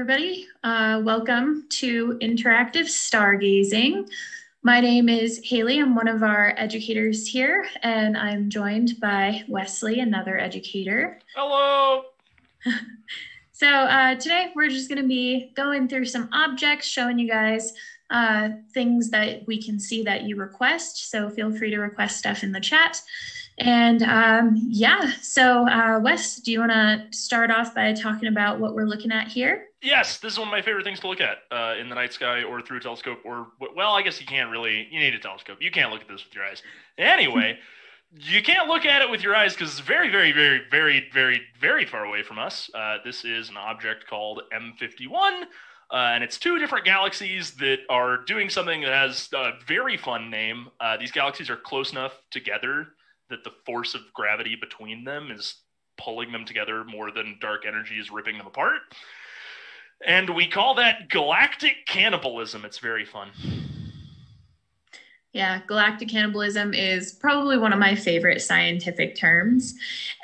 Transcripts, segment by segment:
everybody. Uh, welcome to Interactive Stargazing. My name is Haley. I'm one of our educators here, and I'm joined by Wesley, another educator. Hello. so uh, today we're just going to be going through some objects, showing you guys uh, things that we can see that you request. So feel free to request stuff in the chat. And um, yeah, so uh, Wes, do you want to start off by talking about what we're looking at here? Yes, this is one of my favorite things to look at uh, in the night sky or through a telescope. Or well, I guess you can't really. You need a telescope. You can't look at this with your eyes. Anyway, you can't look at it with your eyes because it's very, very, very, very, very, very far away from us. Uh, this is an object called M51. Uh, and it's two different galaxies that are doing something that has a very fun name. Uh, these galaxies are close enough together that the force of gravity between them is pulling them together more than dark energy is ripping them apart. And we call that galactic cannibalism. It's very fun. Yeah, galactic cannibalism is probably one of my favorite scientific terms.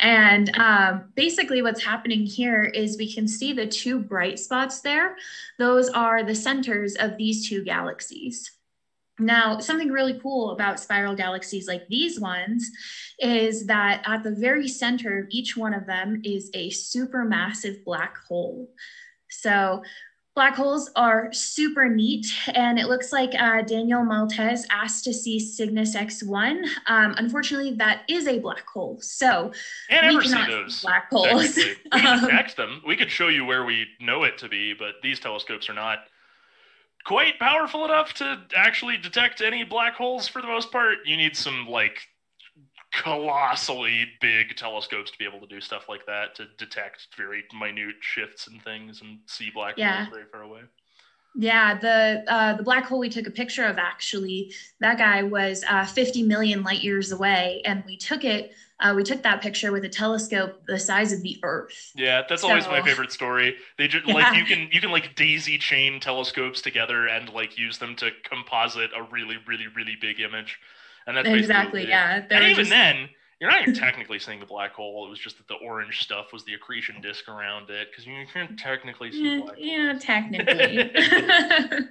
And um, basically, what's happening here is we can see the two bright spots there. Those are the centers of these two galaxies. Now, something really cool about spiral galaxies like these ones is that at the very center of each one of them is a supermassive black hole. So, black holes are super neat, and it looks like uh, Daniel Maltese asked to see Cygnus X1. Um, unfortunately, that is a black hole. So, Can't we ever see those black holes. We can detect them. We could show you where we know it to be, but these telescopes are not quite powerful enough to actually detect any black holes for the most part. You need some like colossally big telescopes to be able to do stuff like that to detect very minute shifts and things and see black yeah. holes very far away. Yeah, the uh, the black hole we took a picture of actually, that guy was uh, 50 million light years away, and we took it. Uh, we took that picture with a telescope the size of the Earth. Yeah, that's so, always my favorite story. They just yeah. like you can you can like daisy chain telescopes together and like use them to composite a really really really big image, and that's exactly yeah. And even just... then, you're not even technically seeing the black hole. It was just that the orange stuff was the accretion disk around it because you can't technically see black Yeah, technically.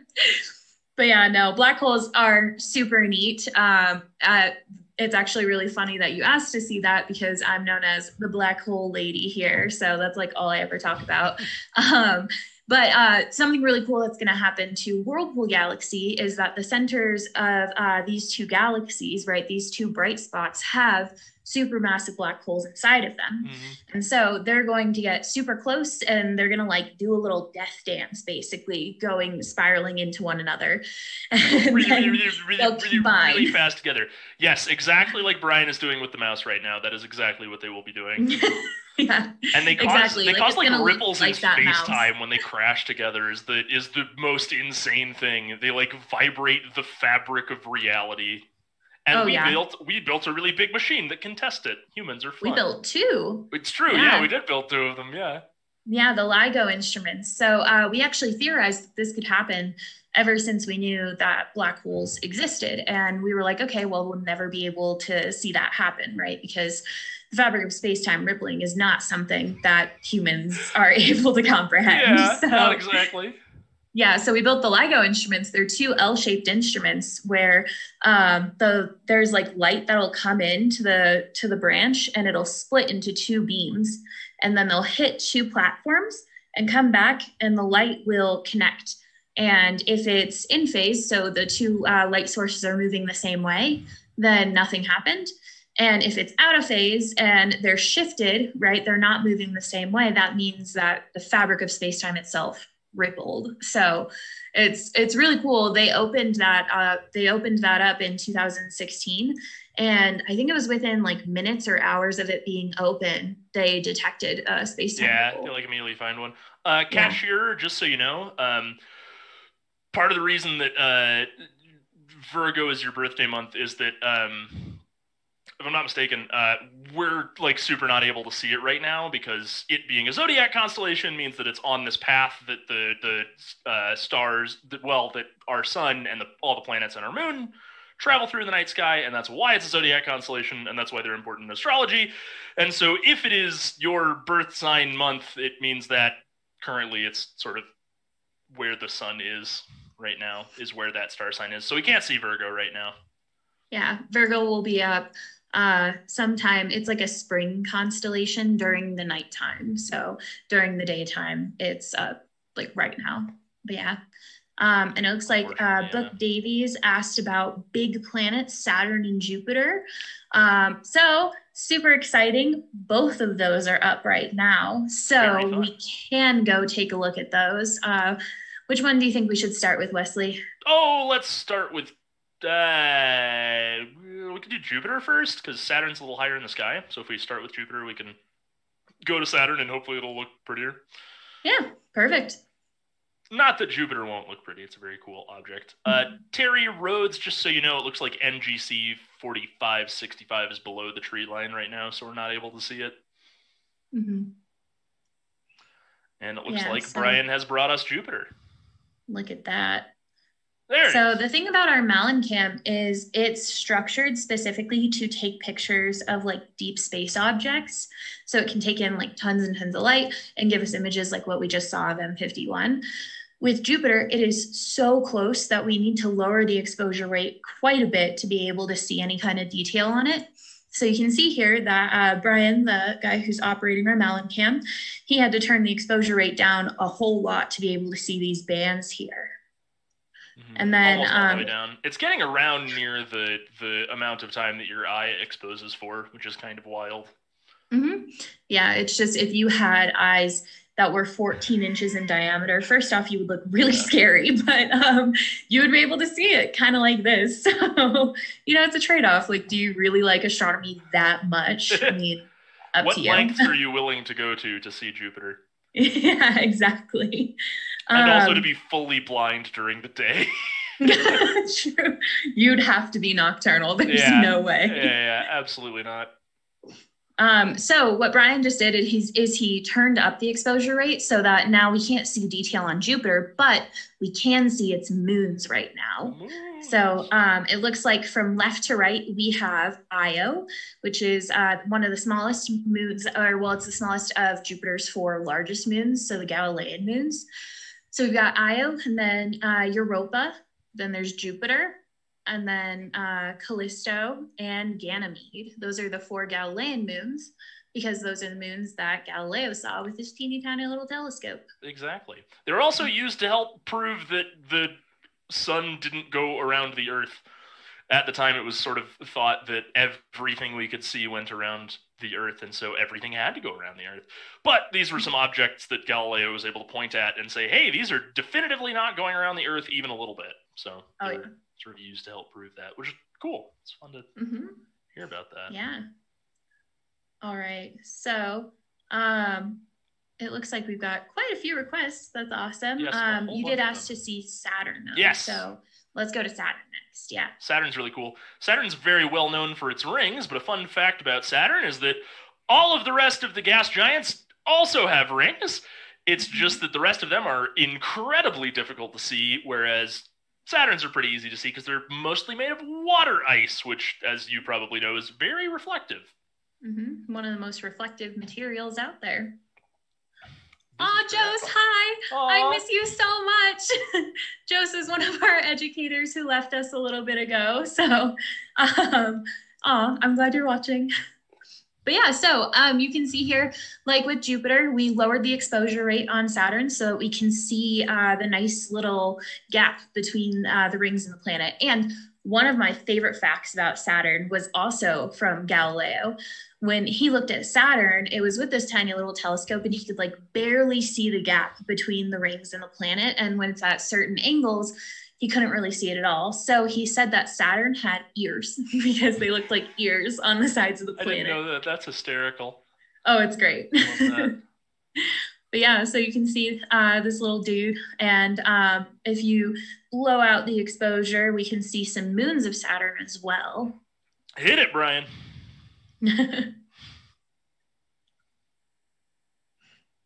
but yeah, no, black holes are super neat. Um, uh, it's actually really funny that you asked to see that because I'm known as the black hole lady here. So that's like all I ever talk about. Um, but uh, something really cool that's going to happen to Whirlpool Galaxy is that the centers of uh, these two galaxies, right, these two bright spots, have supermassive black holes inside of them. Mm-hmm. And so they're going to get super close and they're going to like do a little death dance, basically, going spiraling into one another. really, really, really, really, really fast together. Yes, exactly like Brian is doing with the mouse right now. That is exactly what they will be doing. yeah, and they cause exactly. they like, cause like ripples like in space time when they crash together. Is the is the most insane thing. They like vibrate the fabric of reality. And oh, we yeah. built we built a really big machine that can test it. Humans are fun. We built two. It's true. Yeah, yeah we did build two of them. Yeah. Yeah, the LIGO instruments. So uh, we actually theorized that this could happen ever since we knew that black holes existed, and we were like, okay, well, we'll never be able to see that happen, right? Because the fabric of space-time rippling is not something that humans are able to comprehend. Yeah, so, not exactly. Yeah, so we built the LIGO instruments. They're two L-shaped instruments where um, the there's like light that'll come into the to the branch and it'll split into two beams, and then they'll hit two platforms and come back, and the light will connect. And if it's in phase, so the two uh, light sources are moving the same way, then nothing happened. And if it's out of phase and they're shifted, right, they're not moving the same way, that means that the fabric of space-time itself rippled. So it's it's really cool. They opened that uh, they opened that up in 2016, and I think it was within like minutes or hours of it being open, they detected a space-time. Yeah, ripple. they like immediately find one. Uh, cashier, yeah. just so you know, um, part of the reason that uh, Virgo is your birthday month is that. Um, if I'm not mistaken, uh, we're like super not able to see it right now because it being a zodiac constellation means that it's on this path that the the uh, stars, that, well, that our sun and the, all the planets and our moon travel through the night sky, and that's why it's a zodiac constellation, and that's why they're important in astrology. And so, if it is your birth sign month, it means that currently it's sort of where the sun is right now is where that star sign is. So we can't see Virgo right now. Yeah, Virgo will be up uh, sometime. It's like a spring constellation during the nighttime. So during the daytime, it's up like right now. But yeah. Um, and it looks like uh, yeah. Book Davies asked about big planets, Saturn and Jupiter. Um, so super exciting. Both of those are up right now. So we can go take a look at those. Uh, which one do you think we should start with, Wesley? Oh, let's start with. Uh, we could do Jupiter first because Saturn's a little higher in the sky. So if we start with Jupiter, we can go to Saturn and hopefully it'll look prettier. Yeah, perfect. Not that Jupiter won't look pretty. It's a very cool object. Uh, Terry Rhodes, just so you know, it looks like NGC 4565 is below the tree line right now, so we're not able to see it. hmm And it looks Yeah, like so- Brian has brought us Jupiter. Look at that. There. So is. the thing about our Cam is it's structured specifically to take pictures of like deep space objects. So it can take in like tons and tons of light and give us images like what we just saw of M51. With Jupiter, it is so close that we need to lower the exposure rate quite a bit to be able to see any kind of detail on it. So you can see here that uh, Brian, the guy who's operating our Cam, he had to turn the exposure rate down a whole lot to be able to see these bands here. Mhm. and then, Almost all the way um, down. It's getting around near the the amount of time that your eye exposes for, which is kind of wild. hmm Yeah, it's just if you had eyes that were 14 inches in diameter, first off, you would look really Yeah. scary, but um, you would be able to see it kind of like this. So, you know, it's a trade off. Like, do you really like astronomy that much? I mean, up what to you. lengths are you willing to go to to see Jupiter? yeah, exactly. And also to Um, be fully blind during the day. True. You'd have to be nocturnal. There's Yeah. no way. yeah, yeah, absolutely not. Um, so what Brian just did is, he's, is he turned up the exposure rate so that now we can't see detail on Jupiter, but we can see its moons right now. So um, it looks like from left to right, we have Io, which is uh, one of the smallest moons, or well, it's the smallest of Jupiter's four largest moons, so the Galilean moons. So we've got Io, and then uh, Europa, then there's Jupiter, and then uh, Callisto and Ganymede. Those are the four Galilean moons because those are the moons that Galileo saw with his teeny tiny little telescope. Exactly. They're also used to help prove that the sun didn't go around the Earth. At the time, it was sort of thought that everything we could see went around the Earth, and so everything had to go around the Earth. But these were some objects that Galileo was able to point at and say, hey, these are definitively not going around the Earth even a little bit. So Oh, they yeah. sort of used to help prove that, which is cool. It's fun to hmm hear about that. Yeah. All right. So, um, it looks like we've got quite a few requests. That's awesome. Yes, um, you did ask to see Saturn. Though. Yes. So let's go to Saturn next. Yeah. Saturn's really cool. Saturn's very well known for its rings, but a fun fact about Saturn is that all of the rest of the gas giants also have rings. It's just that the rest of them are incredibly difficult to see, whereas Saturn's are pretty easy to see because they're mostly made of water ice, which, as you probably know, is very reflective. hmm One of the most reflective materials out there. This Oh, is Joe's, correct. hi. I miss you so much. Jose is one of our educators who left us a little bit ago. So, um, oh, I'm glad you're watching. But yeah, so um, you can see here, like with Jupiter, we lowered the exposure rate on Saturn so that we can see uh, the nice little gap between uh, the rings and the planet. And one of my favorite facts about Saturn was also from Galileo. When he looked at Saturn, it was with this tiny little telescope, and he could like barely see the gap between the rings and the planet. And when it's at certain angles, he couldn't really see it at all. So he said that Saturn had ears because they looked like ears on the sides of the planet. I didn't know that. That's hysterical. Oh, it's great. But yeah, so you can see uh, this little dude. And um, if you blow out the exposure, we can see some moons of Saturn as well. Hit it, Brian.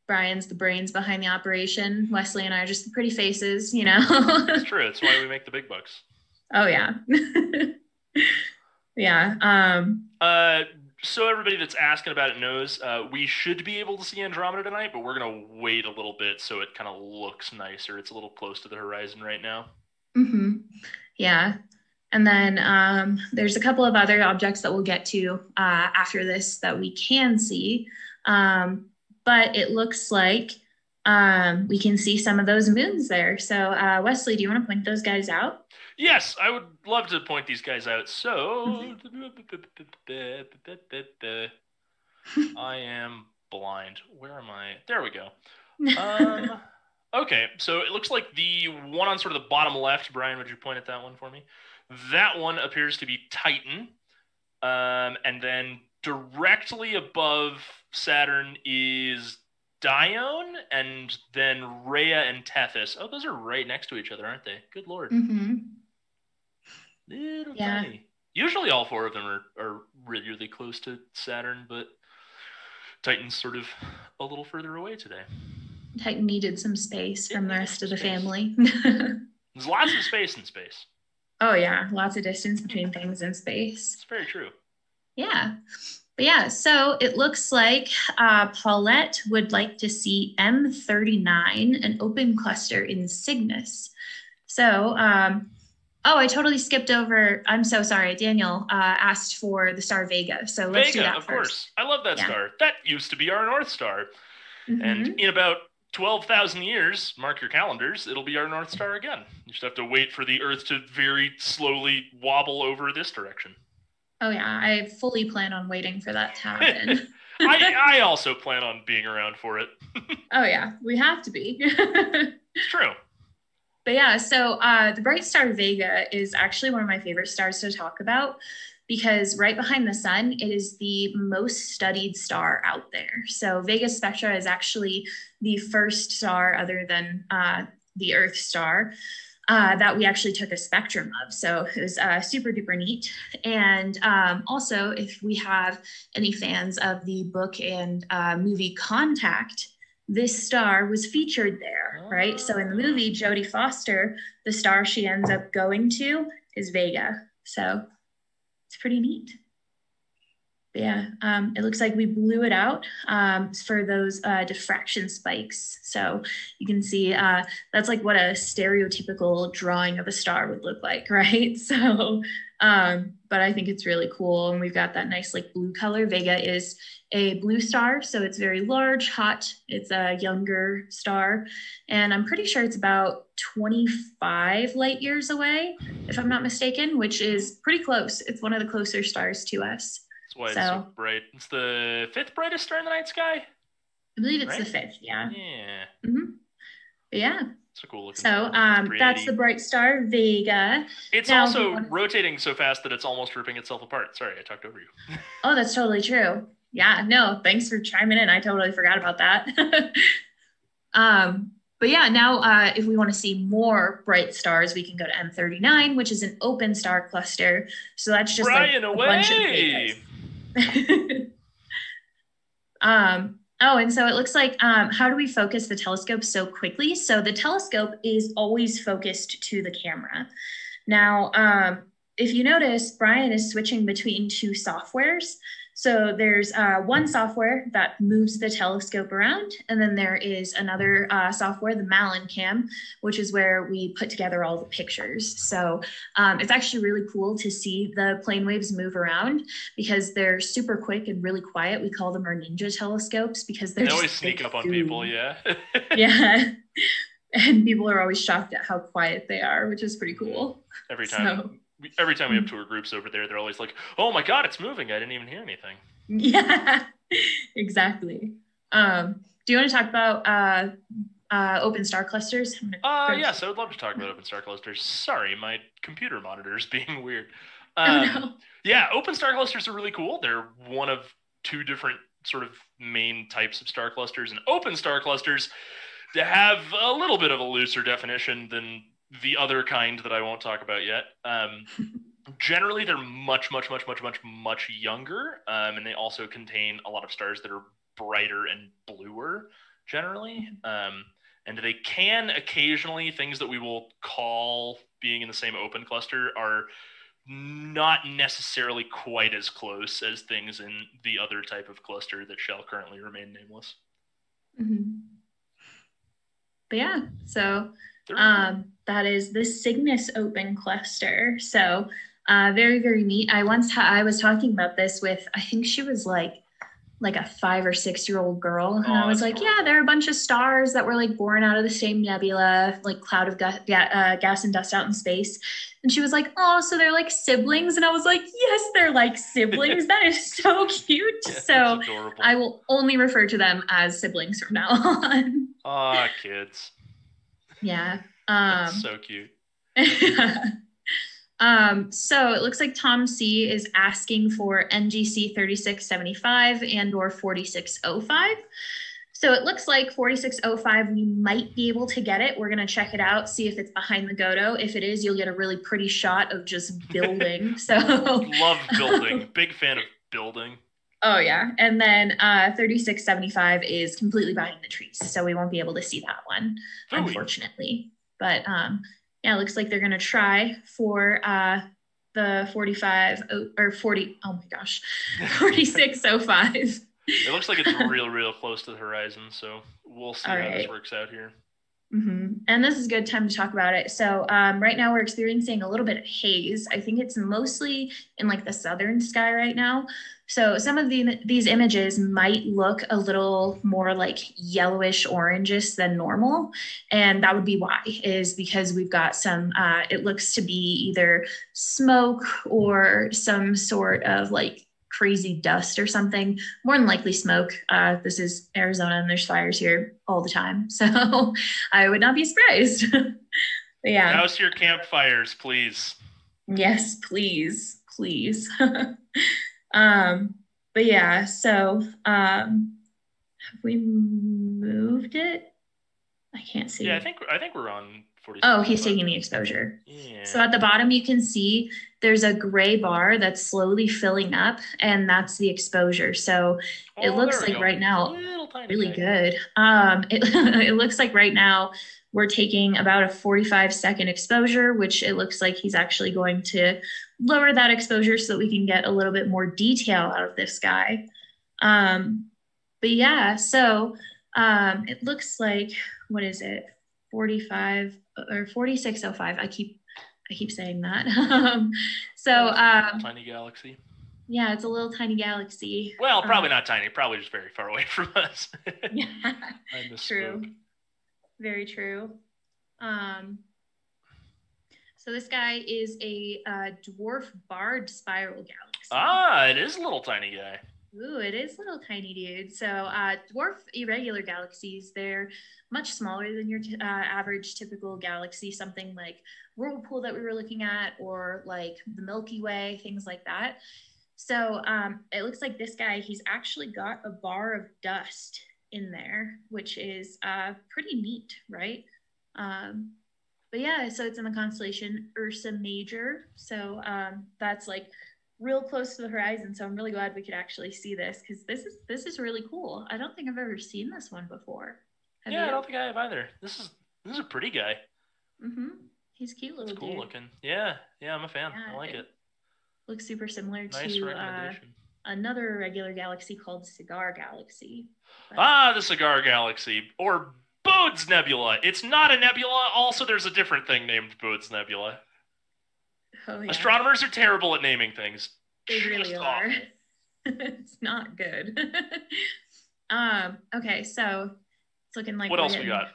Brian's the brains behind the operation. Wesley and I are just the pretty faces, you know? It's true. It's why we make the big bucks. oh, yeah. yeah. Um, Uh, so everybody that's asking about it knows, uh, we should be able to see Andromeda tonight, but we're gonna wait a little bit so it kind of looks nicer. It's a little close to the horizon right now. Mm-hmm. Yeah. And then um, there's a couple of other objects that we'll get to uh, after this that we can see. Um, but it looks like um, we can see some of those moons there. So, uh, Wesley, do you want to point those guys out? Yes, I would love to point these guys out. So, I am blind. Where am I? There we go. Um, okay, so it looks like the one on sort of the bottom left. Brian, would you point at that one for me? That one appears to be Titan. Um, and then directly above Saturn is Dione, and then Rhea and Tethys. Oh, those are right next to each other, aren't they? Good lord. Mm-hmm. Little Yeah. tiny. Usually all four of them are, are really, really close to Saturn, but Titan's sort of a little further away today. Titan needed some space It from the rest of the space. family. There's lots of space in space. Oh, yeah. Lots of distance between things in space. It's very true. Yeah. But yeah, so it looks like uh, Paulette would like to see M39, an open cluster in Cygnus. So, um, oh, I totally skipped over. I'm so sorry. Daniel uh, asked for the star Vega. So let's do Vega, that of first. course. I love that Yeah. star. That used to be our North Star. Mhm. And in about 12,000 years, mark your calendars, it'll be our North Star again. You just have to wait for the Earth to very slowly wobble over this direction. oh, yeah. I fully plan on waiting for that to happen. I, I also plan on being around for it. oh, yeah. We have to be. It's true. But yeah, so uh, the bright star Vega is actually one of my favorite stars to talk about because right behind the sun, it is the most studied star out there. So Vega Spectra is actually the first star other than uh, the Earth star. Uh, that we actually took a spectrum of. So it was uh, super duper neat. And um, also, if we have any fans of the book and uh, movie Contact, this star was featured there, right? So in the movie, Jodie Foster, the star she ends up going to is Vega. So it's pretty neat. But yeah, um, it looks like we blew it out um, for those uh, diffraction spikes. So you can see uh, that's like what a stereotypical drawing of a star would look like, right? So, um, but I think it's really cool. And we've got that nice like blue color. Vega is a blue star, so it's very large, hot. It's a younger star. And I'm pretty sure it's about 25 light years away, if I'm not mistaken, which is pretty close. It's one of the closer stars to us. That's why it's so So- bright. It's the fifth brightest star in the night sky. I believe it's the fifth, yeah. Yeah, hmm But yeah, it's a cool looking. so um, that's the bright star Vega. It's now, also one- rotating so fast that it's almost ripping itself apart. Sorry, I talked over you. Oh, that's totally true. Yeah, no, thanks for chiming in. I totally forgot about that. um, but yeah, now uh, if we want to see more bright stars, we can go to M39, which is an open star cluster. So that's just Brian, like a bunch of! Vegas. um, oh, and so it looks like um, how do we focus the telescope so quickly? So the telescope is always focused to the camera. Now, um, if you notice, Brian is switching between two softwares. So there's uh, one software that moves the telescope around, and then there is another uh, software, the MallinCam, which is where we put together all the pictures. So um, it's actually really cool to see the PlaneWaves move around because they're super quick and really quiet. We call them our ninja telescopes because they're They always sneak like up on people, yeah. Yeah. And people are always shocked at how quiet they are, which is pretty cool. every time, So- we- every time we have tour groups over there, they're always like, "Oh my god, it's moving! I didn't even hear anything." Yeah, exactly. Um, do you want to talk about uh, uh, open star clusters? Uh, yes, I would love to talk about open star clusters. Sorry, my computer monitor is being weird. Oh, Um, no. Yeah, open star clusters are really cool. They're one of two different sort of main types of star clusters, and open star clusters have a little bit of a looser definition than the other kind that I won't talk about yet. Um, generally, they're much, much, much, much, much, much younger, um, and they also contain a lot of stars that are brighter and bluer. Generally, um, and they can occasionally things that we will call being in the same open cluster are not necessarily quite as close as things in the other type of cluster that shall currently remain nameless. Mm-hmm. But yeah, so um, that is the Cygnus Open cluster. So uh, very very neat. I once ha- I was talking about this with I think she was like like a five or six year old girl. And oh, I was like, cool. yeah, there are a bunch of stars that were like born out of the same nebula, like cloud of ga- ga- uh, gas and dust out in space. And she was like, oh, so they're like siblings. And I was like, yes, they're like siblings. that is so cute. Yeah, so I will only refer to them as siblings from now on. Ah, kids. Yeah. Um, so cute. Um, so it looks like Tom C is asking for NGC 3675 and or 4605. So it looks like 4605, we might be able to get it. We're going to check it out, see if it's behind the GODO. If it is, you'll get a really pretty shot of just building. so love building. Big fan of building. Oh yeah. And then uh 3675 is completely behind the trees. So we won't be able to see that one, Ooh. unfortunately. But um yeah, it looks like they're going to try for uh, the 45 or 40. Oh my gosh, 4605. it looks like it's real, real close to the horizon. So we'll see All how right. this works out here. Mm-hmm. And this is a good time to talk about it. So um, right now we're experiencing a little bit of haze. I think it's mostly in like the southern sky right now. So some of the, these images might look a little more like yellowish orangish than normal. And that would be why is because we've got some, uh, it looks to be either smoke or some sort of like crazy dust or something, more than likely smoke. Uh, this is Arizona and there's fires here all the time. So I would not be surprised. yeah. House your campfires, please. Yes, please, please. Um, but yeah, so um, have we moved it? I can't see. Yeah, I think I think we're on 40. Oh, he's taking the exposure. Yeah. So at the bottom, you can see there's a gray bar that's slowly filling up, and that's the exposure. So oh, it looks like go. right now really good. Um, it, it looks like right now we're taking about a 45 second exposure, which it looks like he's actually going to lower that exposure so that we can get a little bit more detail out of this guy. Um, but yeah, so um, it looks like, what is it? 45 or 4605. I keep, I keep saying that. um, so, um, tiny galaxy. Yeah, it's a little tiny galaxy. Well, probably um, not tiny, probably just very far away from us. yeah, true. Very true. Um, so this guy is a uh, dwarf barred spiral galaxy. Ah, it is a little tiny guy. Ooh, it is little tiny dude. So uh, dwarf irregular galaxies, they're much smaller than your t- uh, average typical galaxy, something like Whirlpool that we were looking at, or like the Milky Way, things like that. So um, it looks like this guy, he's actually got a bar of dust in there, which is uh, pretty neat, right? Um, but yeah, so it's in the constellation Ursa Major. So um, that's like real close to the horizon. So I'm really glad we could actually see this because this is this is really cool. I don't think I've ever seen this one before. Have yeah, you? I don't think I have either. This is this is a pretty guy. Mm-hmm. He's cute little. It's cool dude. looking. Yeah, yeah, I'm a fan. Yeah, I like it. it. Looks super similar nice to uh, another regular galaxy called Cigar Galaxy. But... Ah, the Cigar Galaxy, or Bode's Nebula. It's not a nebula. Also, there's a different thing named Bode's Nebula. Oh, yeah. Astronomers are terrible at naming things. They really are. it's not good. um, okay, so it's looking like what else we got?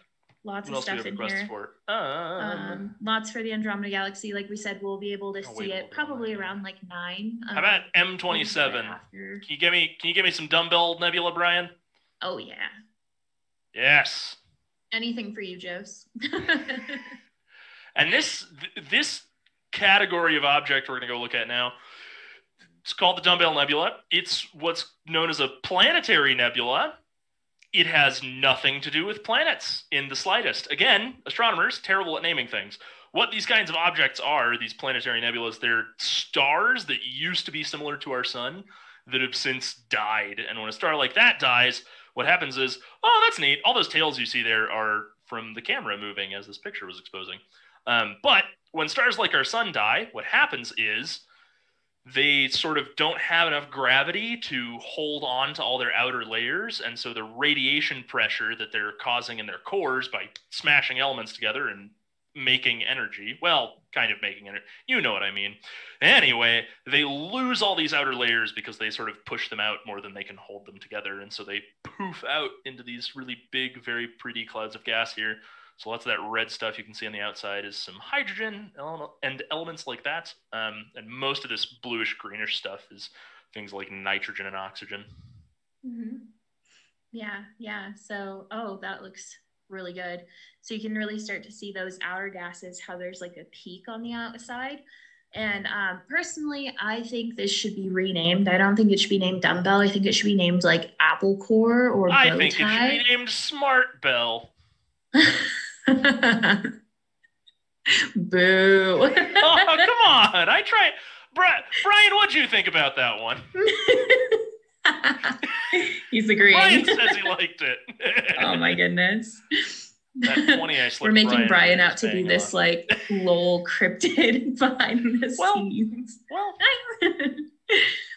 Lots what of stuff in here. For? Um, um, lots for the Andromeda Galaxy. Like we said, we'll be able to see it probably around like nine. How about M twenty seven? Can you give me? Can you give me some dumbbell nebula, Brian? Oh yeah. Yes. Anything for you, Jose. and this this category of object we're going to go look at now. It's called the Dumbbell Nebula. It's what's known as a planetary nebula. It has nothing to do with planets in the slightest. Again, astronomers terrible at naming things. What these kinds of objects are, these planetary nebulas, they're stars that used to be similar to our sun that have since died. And when a star like that dies, what happens is, oh, that's neat. All those tails you see there are from the camera moving as this picture was exposing. Um, but when stars like our sun die, what happens is they sort of don't have enough gravity to hold on to all their outer layers. And so the radiation pressure that they're causing in their cores by smashing elements together and making energy, well, kind of making it, you know what I mean. Anyway, they lose all these outer layers because they sort of push them out more than they can hold them together. And so they poof out into these really big, very pretty clouds of gas here. So lots of that red stuff you can see on the outside is some hydrogen and elements like that. Um, and most of this bluish greenish stuff is things like nitrogen and oxygen. Mm-hmm. Yeah, yeah. So, oh, that looks really good. So you can really start to see those outer gases, how there's like a peak on the outside. And um, personally, I think this should be renamed. I don't think it should be named Dumbbell. I think it should be named like Apple Core or I think it should be named Smart Bell. Boo. oh, come on. I try. Brian, what'd you think about that one? He's agreeing. Brian says he liked it. oh my goodness. That 20 I We're making Brian, Brian out to be this like lol cryptid behind the well, scenes. Well,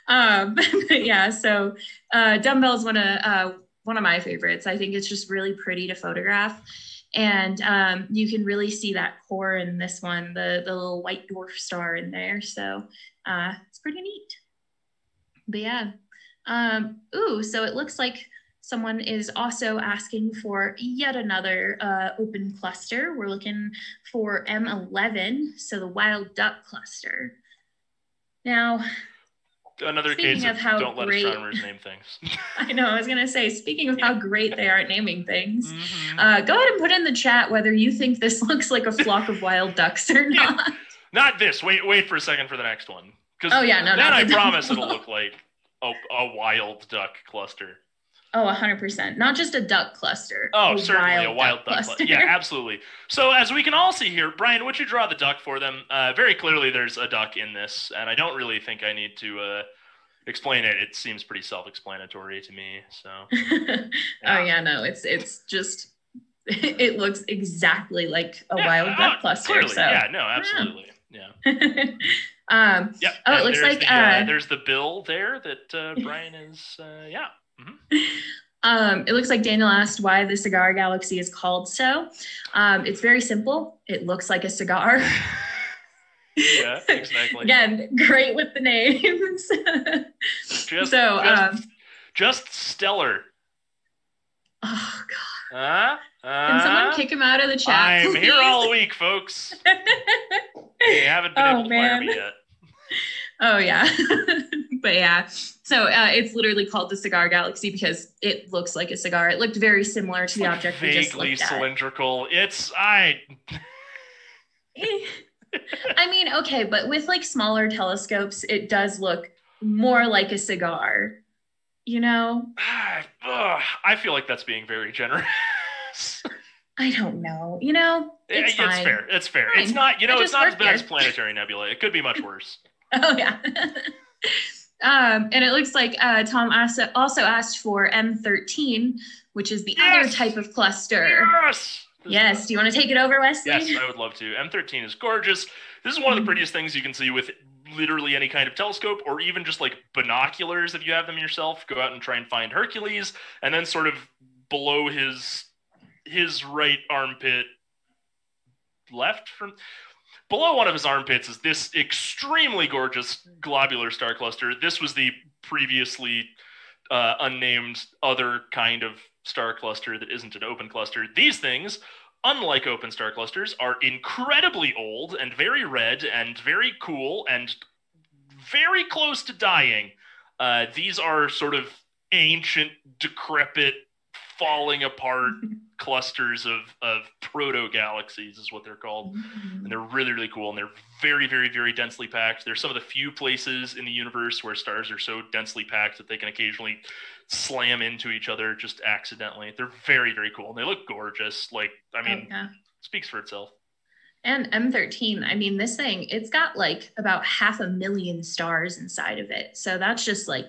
um, but yeah, so uh, dumbbell is one of uh, one of my favorites. I think it's just really pretty to photograph and um, you can really see that core in this one, the, the little white dwarf star in there. So uh, it's pretty neat. But yeah. Um, ooh, so it looks like someone is also asking for yet another uh, open cluster. We're looking for M11, so the wild duck cluster. Now, another speaking case of, how don't great, let astronomers name things. I know. I was gonna say, speaking of how great they are at naming things, mm-hmm. uh, go ahead and put in the chat whether you think this looks like a flock of wild ducks or not. Yeah. Not this. Wait, wait for a second for the next one. Because oh yeah, no, then I promise it'll look like a, a wild duck cluster. Oh, 100%. Not just a duck cluster. Oh, a certainly wild a wild duck, duck cluster. Yeah, absolutely. So, as we can all see here, Brian, would you draw the duck for them? Uh, very clearly, there's a duck in this, and I don't really think I need to uh, explain it. It seems pretty self explanatory to me. So, yeah. oh, yeah, no, it's, it's just, it looks exactly like a yeah, wild duck uh, cluster. Clearly. So, yeah, no, absolutely. Yeah. yeah. um, yep. Oh, it looks like the, uh, uh, there's the bill there that uh, Brian is, yeah. Mm-hmm. Um, it looks like Daniel asked why the cigar galaxy is called so. Um, it's very simple. It looks like a cigar. yeah, exactly. Again, great with the names. just, so, just, um, just stellar. Oh God. Uh, uh, Can someone kick him out of the chat? I'm please? here all week, folks. they haven't been oh, able to man. fire me yet. Oh yeah, but yeah. So uh, it's literally called the Cigar Galaxy because it looks like a cigar. It looked very similar to the like object vaguely we just looked cylindrical. At. It's I. I mean, okay, but with like smaller telescopes, it does look more like a cigar. You know? I feel like that's being very generous. I don't know. You know, it's, it's fair. It's fair. Fine. It's not. You know, it's not as bad as Planetary Nebula. It could be much worse. oh yeah. um, and it looks like uh, Tom also also asked for M13, which is the yes! other type of cluster. Yes. Yes. Do you want to take it over, Wesley? Yes, I would love to. M13 is gorgeous. This is one of the mm-hmm. prettiest things you can see with literally any kind of telescope or even just like binoculars if you have them yourself. Go out and try and find Hercules and then sort of below his his right armpit left from below one of his armpits is this extremely gorgeous globular star cluster. This was the previously uh, unnamed other kind of star cluster that isn't an open cluster. These things, unlike open star clusters, are incredibly old and very red and very cool and very close to dying. Uh, these are sort of ancient, decrepit, falling apart clusters of, of proto galaxies is what they're called mm-hmm. and they're really really cool and they're very very very densely packed they're some of the few places in the universe where stars are so densely packed that they can occasionally slam into each other just accidentally they're very very cool and they look gorgeous like i mean oh, yeah. speaks for itself and M13, I mean, this thing, it's got like about half a million stars inside of it. So that's just like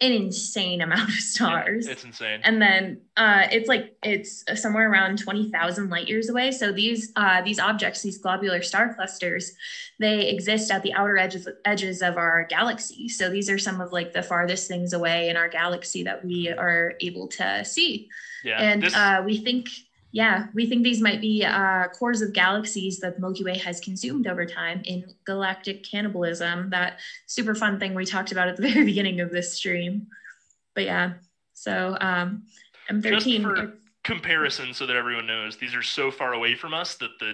an insane amount of stars. It's insane. and then uh, it's like it's somewhere around 20,000 light years away. So these uh, these objects, these globular star clusters, they exist at the outer edges edges of our galaxy. So these are some of like the farthest things away in our galaxy that we are able to see. yeah. and this, uh, we think, yeah, we think these might be uh, cores of galaxies that the Milky Way has consumed over time in galactic cannibalism. That super fun thing we talked about at the very beginning of this stream. But yeah, so um, Just M13. for- comparison so that everyone knows these are so far away from us that the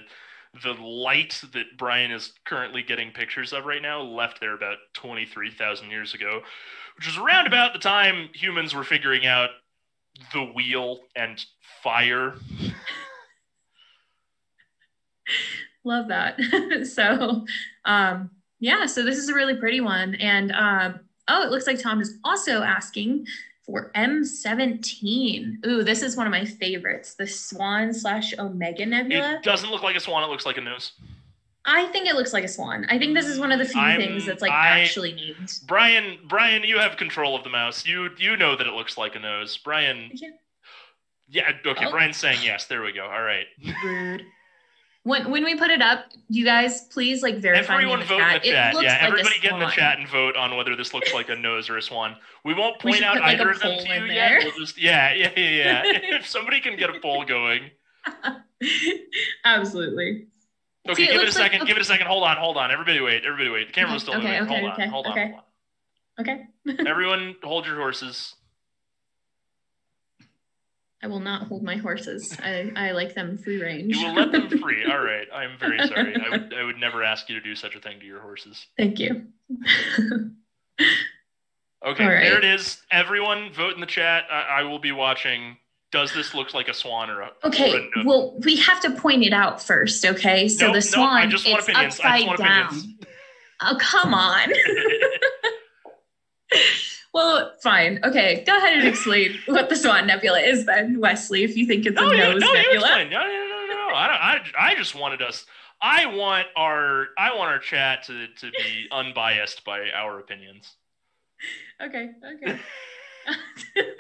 the light that Brian is currently getting pictures of right now left there about 23,000 years ago, which was around about the time humans were figuring out the wheel and fire. love that. so um, yeah, so this is a really pretty one. And um, oh, it looks like Tom is also asking for M17. Ooh, this is one of my favorites, the Swan slash Omega Nebula. It doesn't look like a swan, it looks like a nose. I think it looks like a swan. I think this is one of the few I'm- things that's like I- actually named. Brian, Brian, you have control of the mouse. You you know that it looks like a nose. Brian, Yeah. yeah, okay. Oh. Brian's saying yes. There we go. All right. Rude. When when we put it up, you guys please like verify me Everyone in vote chat. in the chat. looks Yeah, like a everybody get in the chat and vote on whether this looks like a nose or a swan. We won't point should out put, like, either of them to you in yet. We'll just yeah, yeah, yeah, yeah. if somebody can get a poll going. Absolutely. Okay, See, give it a looks like- second. Give it a second. Hold on, hold on. Everybody wait. Everybody wait. The camera's Okay, still okay, moving. okay, hold on, okay, hold on, okay. hold Okay. Everyone, hold your horses. I will not hold my horses. I, I like them free range. You will let them free. All right. I'm very sorry. I would I would never ask you to do such a thing to your horses. Thank you. Okay, right. there it is. Everyone, vote in the chat. I, I will be watching. Does this look like a swan or a? or Okay, a well, we have to point it out first, okay? So Nope, the nope, swan, I just want it's opinions. I just upside want down. opinions. Oh, come on. well, fine. Okay, go ahead and explain what the Swan Nebula is then, Wesley, if you think it's a No, yeah, nose no, nebula. No, no, no, no, no. I, don't, I, I just wanted us. I want our, I want our chat to to be unbiased by our opinions. Okay, okay.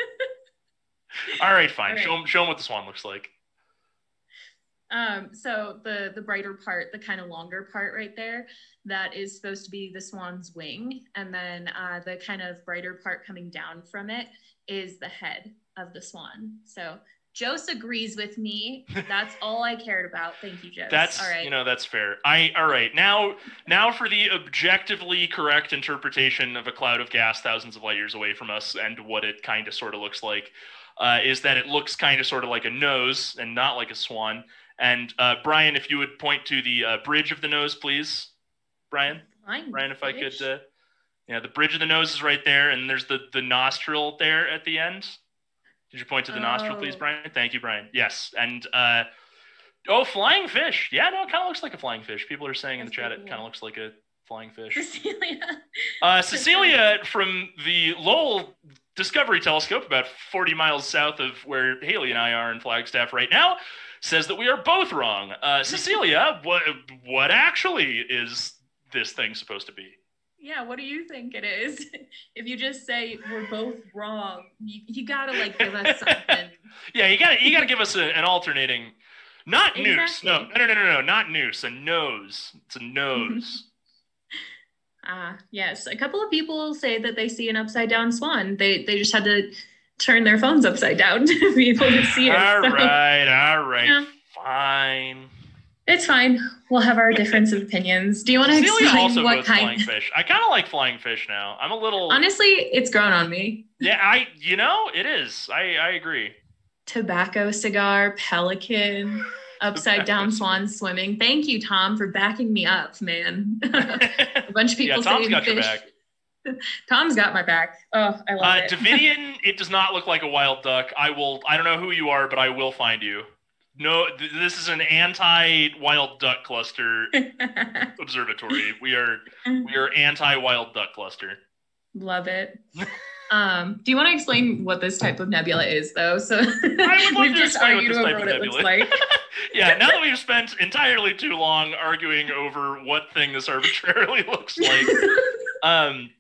All right, fine. All right. Show them, show them what the swan looks like. Um, so the the brighter part, the kind of longer part right there, that is supposed to be the swan's wing, and then uh, the kind of brighter part coming down from it is the head of the swan. So Jose agrees with me. That's all I cared about. Thank you, Jose. That's all right. you know that's fair. I all right now now for the objectively correct interpretation of a cloud of gas thousands of light years away from us and what it kind of sort of looks like uh, is that it looks kind of sort of like a nose and not like a swan. And uh, Brian, if you would point to the uh, bridge of the nose, please, Brian. Brian, if I could. Uh, yeah, the bridge of the nose is right there, and there's the the nostril there at the end. Did you point to the nostril, please, Oh. Brian? Thank you, Brian. Yes, and uh, oh, flying fish. Yeah, no, it kind of looks like a flying fish. People are saying in the chat it kind of looks like a flying fish. Cecilia. Uh, Cecilia from the Lowell Discovery Telescope, about 40 miles south of where Haley and I are in Flagstaff right now, says that we are both wrong. Uh, Cecilia, what what actually is this thing supposed to be? Yeah, what do you think it is? If you just say we're both wrong, you, you gotta like give us something. Yeah, you gotta you gotta give us a, an alternating, not noose. No, no, no, no, no, not noose. A nose. It's a nose. Ah, yes. A couple of people say that they see an upside down swan. They they just had to turn their phones upside down to be able to see it. all so right, all right, Yeah. fine. It's fine. We'll have our difference of opinions. Do you want to explain also what kind? flying fish. I kind of like flying fish now. I'm a little. Honestly, it's grown on me. Yeah, I you know it is. I I agree. Tobacco cigar, pelican, upside down Tobacco swan swimming. Thank you, Tom, for backing me up, man. a bunch of yeah, people Tom's saying got fish. your back. Tom's got my back. Oh, I love Uh, it. Davidian, it does not look like a wild duck. I will. I don't know who you are, but I will find you. No, th- this is an anti-wild duck cluster observatory. We are we are anti-wild duck cluster. love it. Um, do you want to explain what this type of nebula is, though? So we've to just explain what argued this over type what of it looks like. Yeah, now that we've spent entirely too long arguing over what thing this arbitrarily looks like, um,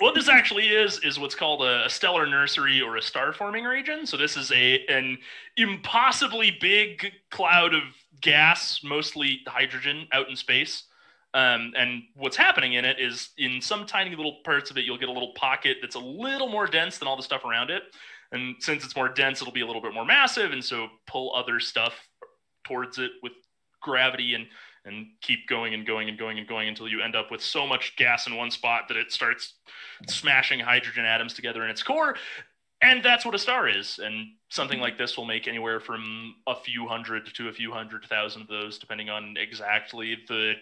what this actually is is what's called a, a, stellar nursery or a star forming region. So this is a an impossibly big cloud of gas, mostly hydrogen, out in space. Um, and what's happening in it is in some tiny little parts of it, you'll get a little pocket that's a little more dense than all the stuff around it. And since it's more dense, it'll be a little bit more massive, and so pull other stuff towards it with gravity and and keep going and going and going and going until you end up with so much gas in one spot that it starts smashing hydrogen atoms together in its core. And that's what a star is. And something like this will make anywhere from a few hundred to a few hundred thousand of those, depending on exactly the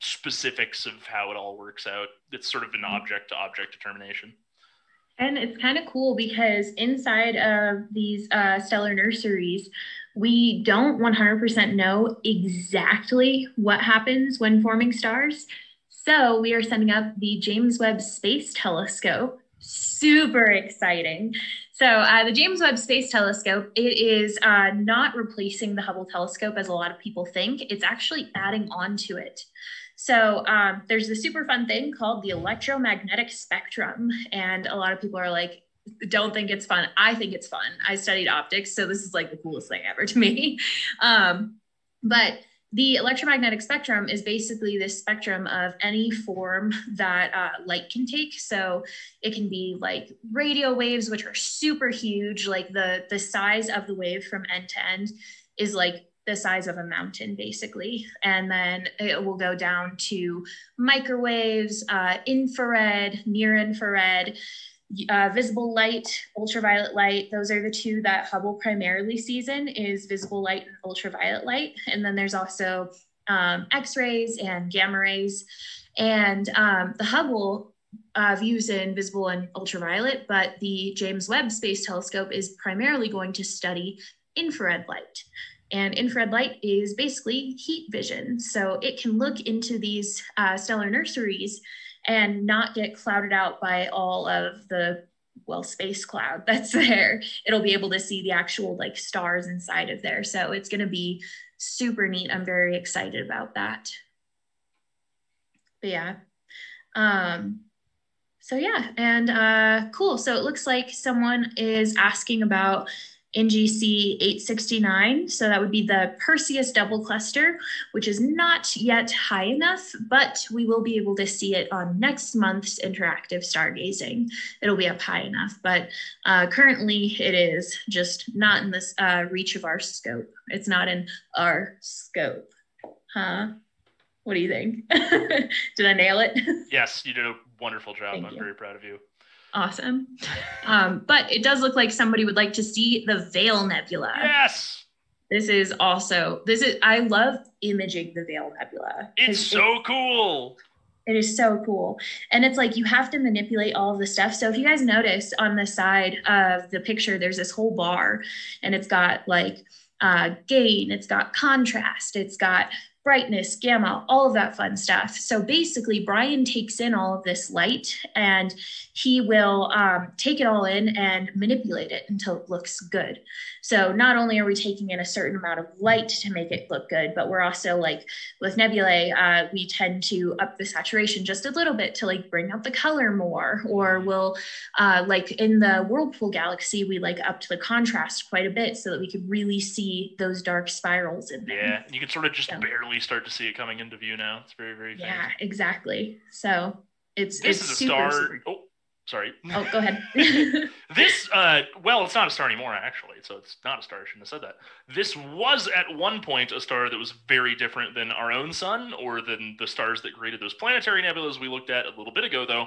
specifics of how it all works out. It's sort of an object to object determination. And it's kind of cool because inside of these uh, stellar nurseries, we don't 100% know exactly what happens when forming stars. So we are sending up the James Webb Space Telescope. Super exciting. So uh, the James Webb Space Telescope, it is uh, not replacing the Hubble telescope as a lot of people think. It's actually adding on to it. So um, there's a super fun thing called the electromagnetic spectrum. And a lot of people are like, don't think it's fun. I think it's fun. I studied optics, so this is like the coolest thing ever to me. Um, but the electromagnetic spectrum is basically this spectrum of any form that uh, light can take. So it can be like radio waves, which are super huge, like the the size of the wave from end to end is like the size of a mountain, basically. And then it will go down to microwaves, uh, infrared, near infrared, uh, visible light, ultraviolet light. Those are the two that Hubble primarily sees in is visible light and ultraviolet light. And then there's also um, X-rays and gamma rays. And um, the Hubble uh, views in visible and ultraviolet, but the James Webb Space Telescope is primarily going to study infrared light. And infrared light is basically heat vision. So it can look into these uh, stellar nurseries and not get clouded out by all of the well space cloud that's there. It'll be able to see the actual like stars inside of there. So it's going to be super neat. I'm very excited about that. But yeah um so yeah and uh cool. So it looks like someone is asking about NGC 869. So that would be the Perseus double cluster, which is not yet high enough, but we will be able to see it on next month's interactive stargazing. It'll be up high enough, but uh, currently it is just not in this uh, reach of our scope. It's not in our scope. Huh? What do you think? did I nail it? yes, you did a wonderful job. Thank I'm you. very proud of you. Awesome. Um, but it does look like somebody would like to see the Veil Nebula. Yes. This is also this is I love imaging the Veil Nebula. It's so it, cool. It is so cool. And it's like you have to manipulate all of the stuff. So if you guys notice on the side of the picture, there's this whole bar and it's got like uh, gain, it's got contrast, it's got brightness, gamma, all of that fun stuff. So basically, Brian takes in all of this light and he will um, take it all in and manipulate it until it looks good. So not only are we taking in a certain amount of light to make it look good, but we're also like with nebulae, uh, we tend to up the saturation just a little bit to like bring out the color more, or we'll uh, like in the Whirlpool galaxy, we like upped the contrast quite a bit so that we could really see those dark spirals in there. Yeah, you can sort of just so. barely start to see it coming into view now. It's very, very Yeah, exactly. So it's this it's is a super, star. Super... Oh, sorry. Oh, go ahead. this, uh, well, it's not a star anymore, actually. So it's not a star. I shouldn't have said that. This was at one point a star that was very different than our own sun or than the stars that created those planetary nebulas we looked at a little bit ago, though.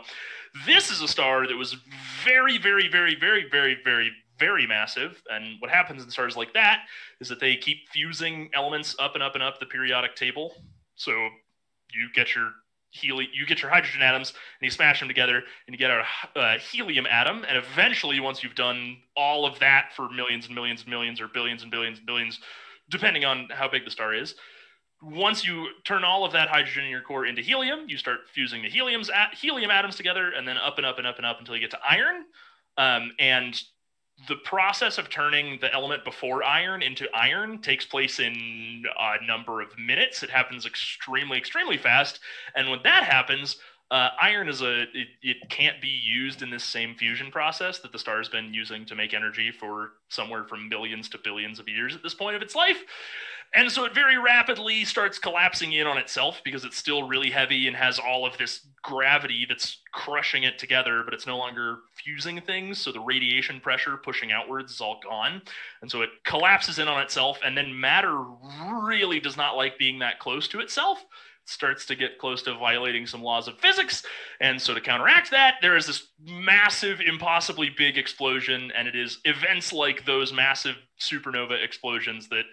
This is a star that was very, very, very, very, very, very, very massive. And what happens in stars like that is that they keep fusing elements up and up and up the periodic table. So you get your helium, you get your hydrogen atoms and you smash them together and you get a, helium atom. And eventually, once you've done all of that for millions and millions and millions or billions and billions and billions, depending on how big the star is, once you turn all of that hydrogen in your core into helium, you start fusing the helium's at, helium atoms together and then up and up and up and up until you get to iron. Um, and the process of turning the element before iron into iron takes place in a number of minutes. It happens extremely, extremely fast. And when that happens, Uh, iron is a it, it can't be used in this same fusion process that the star's been using to make energy for somewhere from billions to billions of years at this point of its life. And so it very rapidly starts collapsing in on itself because it's still really heavy and has all of this gravity that's crushing it together, but it's no longer fusing things. So the radiation pressure pushing outwards is all gone. And so it collapses in on itself. And then matter really does not like being that close to itself starts to get close to violating some laws of physics. And so, to counteract that, there is this massive, impossibly big explosion. And it is events like those massive supernova explosions that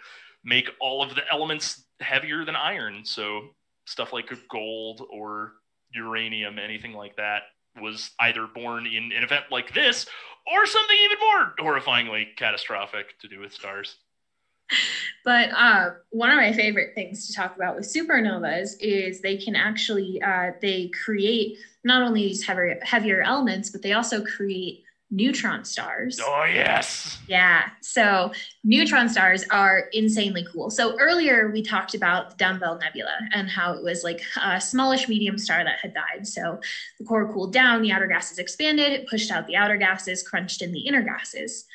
make all of the elements heavier than iron. So stuff like gold or uranium, anything like that, was either born in an event like this or something even more horrifyingly catastrophic to do with stars. But uh, one of my favorite things to talk about with supernovas is they can actually uh, they create not only these heavier heavier elements, but they also create neutron stars. Oh, yes. Yeah. So neutron stars are insanely cool. So earlier we talked about the Dumbbell Nebula and how it was like a smallish medium star that had died. So the core cooled down, the outer gases expanded, it pushed out the outer gases, crunched in the inner gases.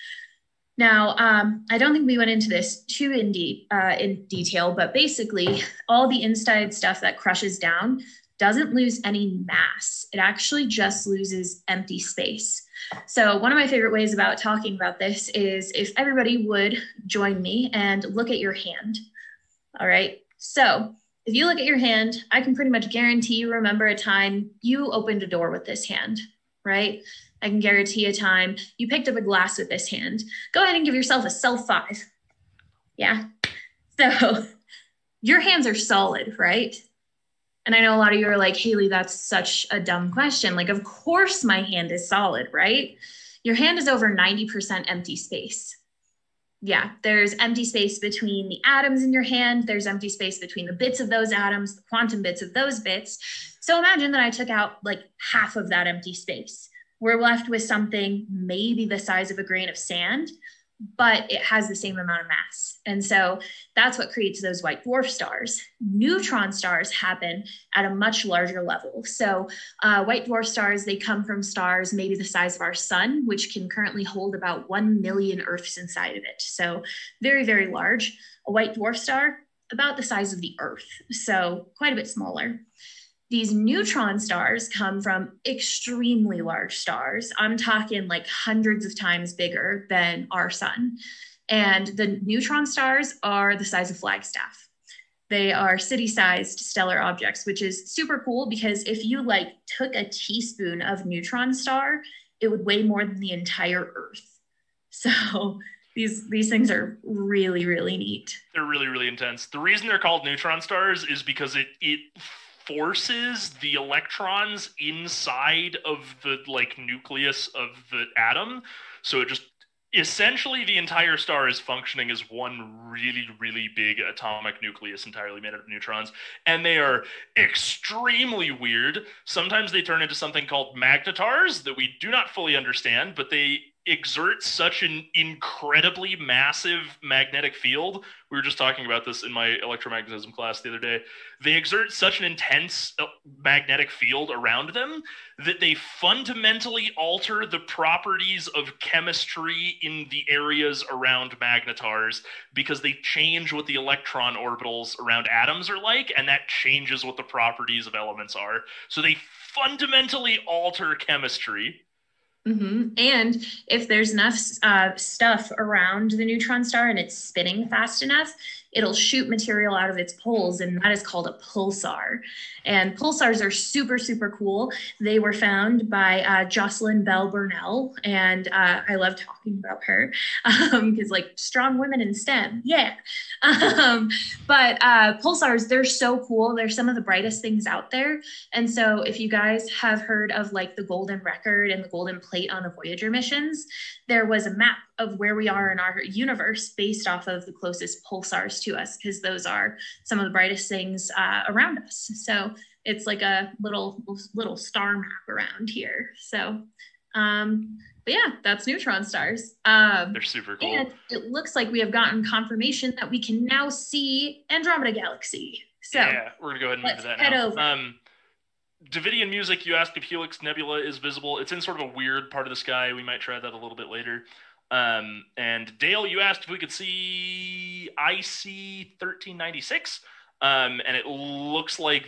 Now, um, I don't think we went into this too in, de- uh, in detail, but basically, all the inside stuff that crushes down doesn't lose any mass. It actually just loses empty space. So, one of my favorite ways about talking about this is if everybody would join me and look at your hand. All right. So, if you look at your hand, I can pretty much guarantee you remember a time you opened a door with this hand, right? I can guarantee a time you picked up a glass with this hand. Go ahead and give yourself a self five. Yeah. So, your hands are solid, right? And I know a lot of you are like, Haley, that's such a dumb question. Like, of course, my hand is solid, right? Your hand is over 90% empty space. Yeah, there's empty space between the atoms in your hand. There's empty space between the bits of those atoms, the quantum bits of those bits. So imagine that I took out like half of that empty space. We're left with something maybe the size of a grain of sand, but it has the same amount of mass. And so that's what creates those white dwarf stars. Neutron stars happen at a much larger level. So uh, white dwarf stars, they come from stars maybe the size of our sun, which can currently hold about 1 million Earths inside of it. So very, very large. A white dwarf star, about the size of the Earth. So quite a bit smaller. These neutron stars come from extremely large stars. I'm talking like hundreds of times bigger than our sun. And the neutron stars are the size of Flagstaff. They are city-sized stellar objects, which is super cool because if you like took a teaspoon of neutron star, it would weigh more than the entire Earth. So these these things are really really neat. They're really really intense. The reason they're called neutron stars is because it it forces the electrons inside of the like nucleus of the atom. So it just essentially the entire star is functioning as one really really big atomic nucleus entirely made of neutrons. And they are extremely weird. Sometimes they turn into something called magnetars that we do not fully understand but they exert such an incredibly massive magnetic field. We were just talking about this in my electromagnetism class the other day. They exert such an intense uh, magnetic field around them that they fundamentally alter the properties of chemistry in the areas around magnetars because they change what the electron orbitals around atoms are like, and that changes what the properties of elements are. So they fundamentally alter chemistry Mm-hmm. And if there's enough uh, stuff around the neutron star and it's spinning fast enough, it'll shoot material out of its poles, and that is called a pulsar. And pulsars are super, super cool. They were found by uh, Jocelyn Bell Burnell, and uh, I love talking about her because, um, like, strong women in STEM, yeah. Um, but uh, pulsars, they're so cool. They're some of the brightest things out there. And so, if you guys have heard of like the golden record and the golden plate on the Voyager missions, there was a map of where we are in our universe based off of the closest pulsars to us, because those are some of the brightest things uh, around us. So it's like a little little star map around here. So, um, but yeah, that's neutron stars. Um, They're super cool. And it looks like we have gotten confirmation that we can now see Andromeda Galaxy. So yeah, we're gonna go ahead and move to that now. Over. Um, Davidian music, you asked if Helix Nebula is visible. It's in sort of a weird part of the sky. We might try that a little bit later. Um, and Dale, you asked if we could see IC 1396. Um, and it looks like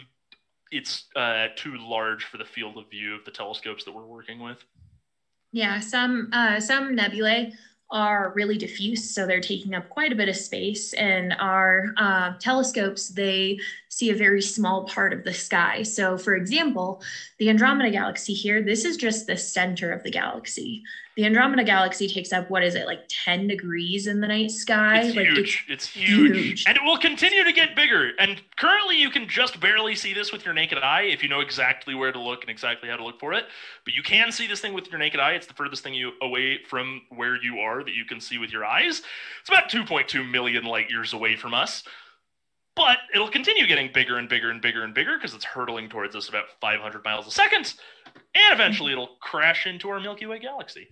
it's uh, too large for the field of view of the telescopes that we're working with. Yeah, some uh, some nebulae are really diffuse, so they're taking up quite a bit of space. And our uh, telescopes, they see a very small part of the sky. So, for example, the Andromeda Galaxy here, this is just the center of the galaxy the Andromeda Galaxy takes up what is it like 10 degrees in the night sky? It's like huge. It's, it's huge. huge. And it will continue to get bigger. And currently you can just barely see this with your naked eye if you know exactly where to look and exactly how to look for it. But you can see this thing with your naked eye. It's the furthest thing you away from where you are that you can see with your eyes. It's about 2.2 million light years away from us. But it'll continue getting bigger and bigger and bigger and bigger because it's hurtling towards us about 500 miles a second. And eventually it'll crash into our Milky Way galaxy.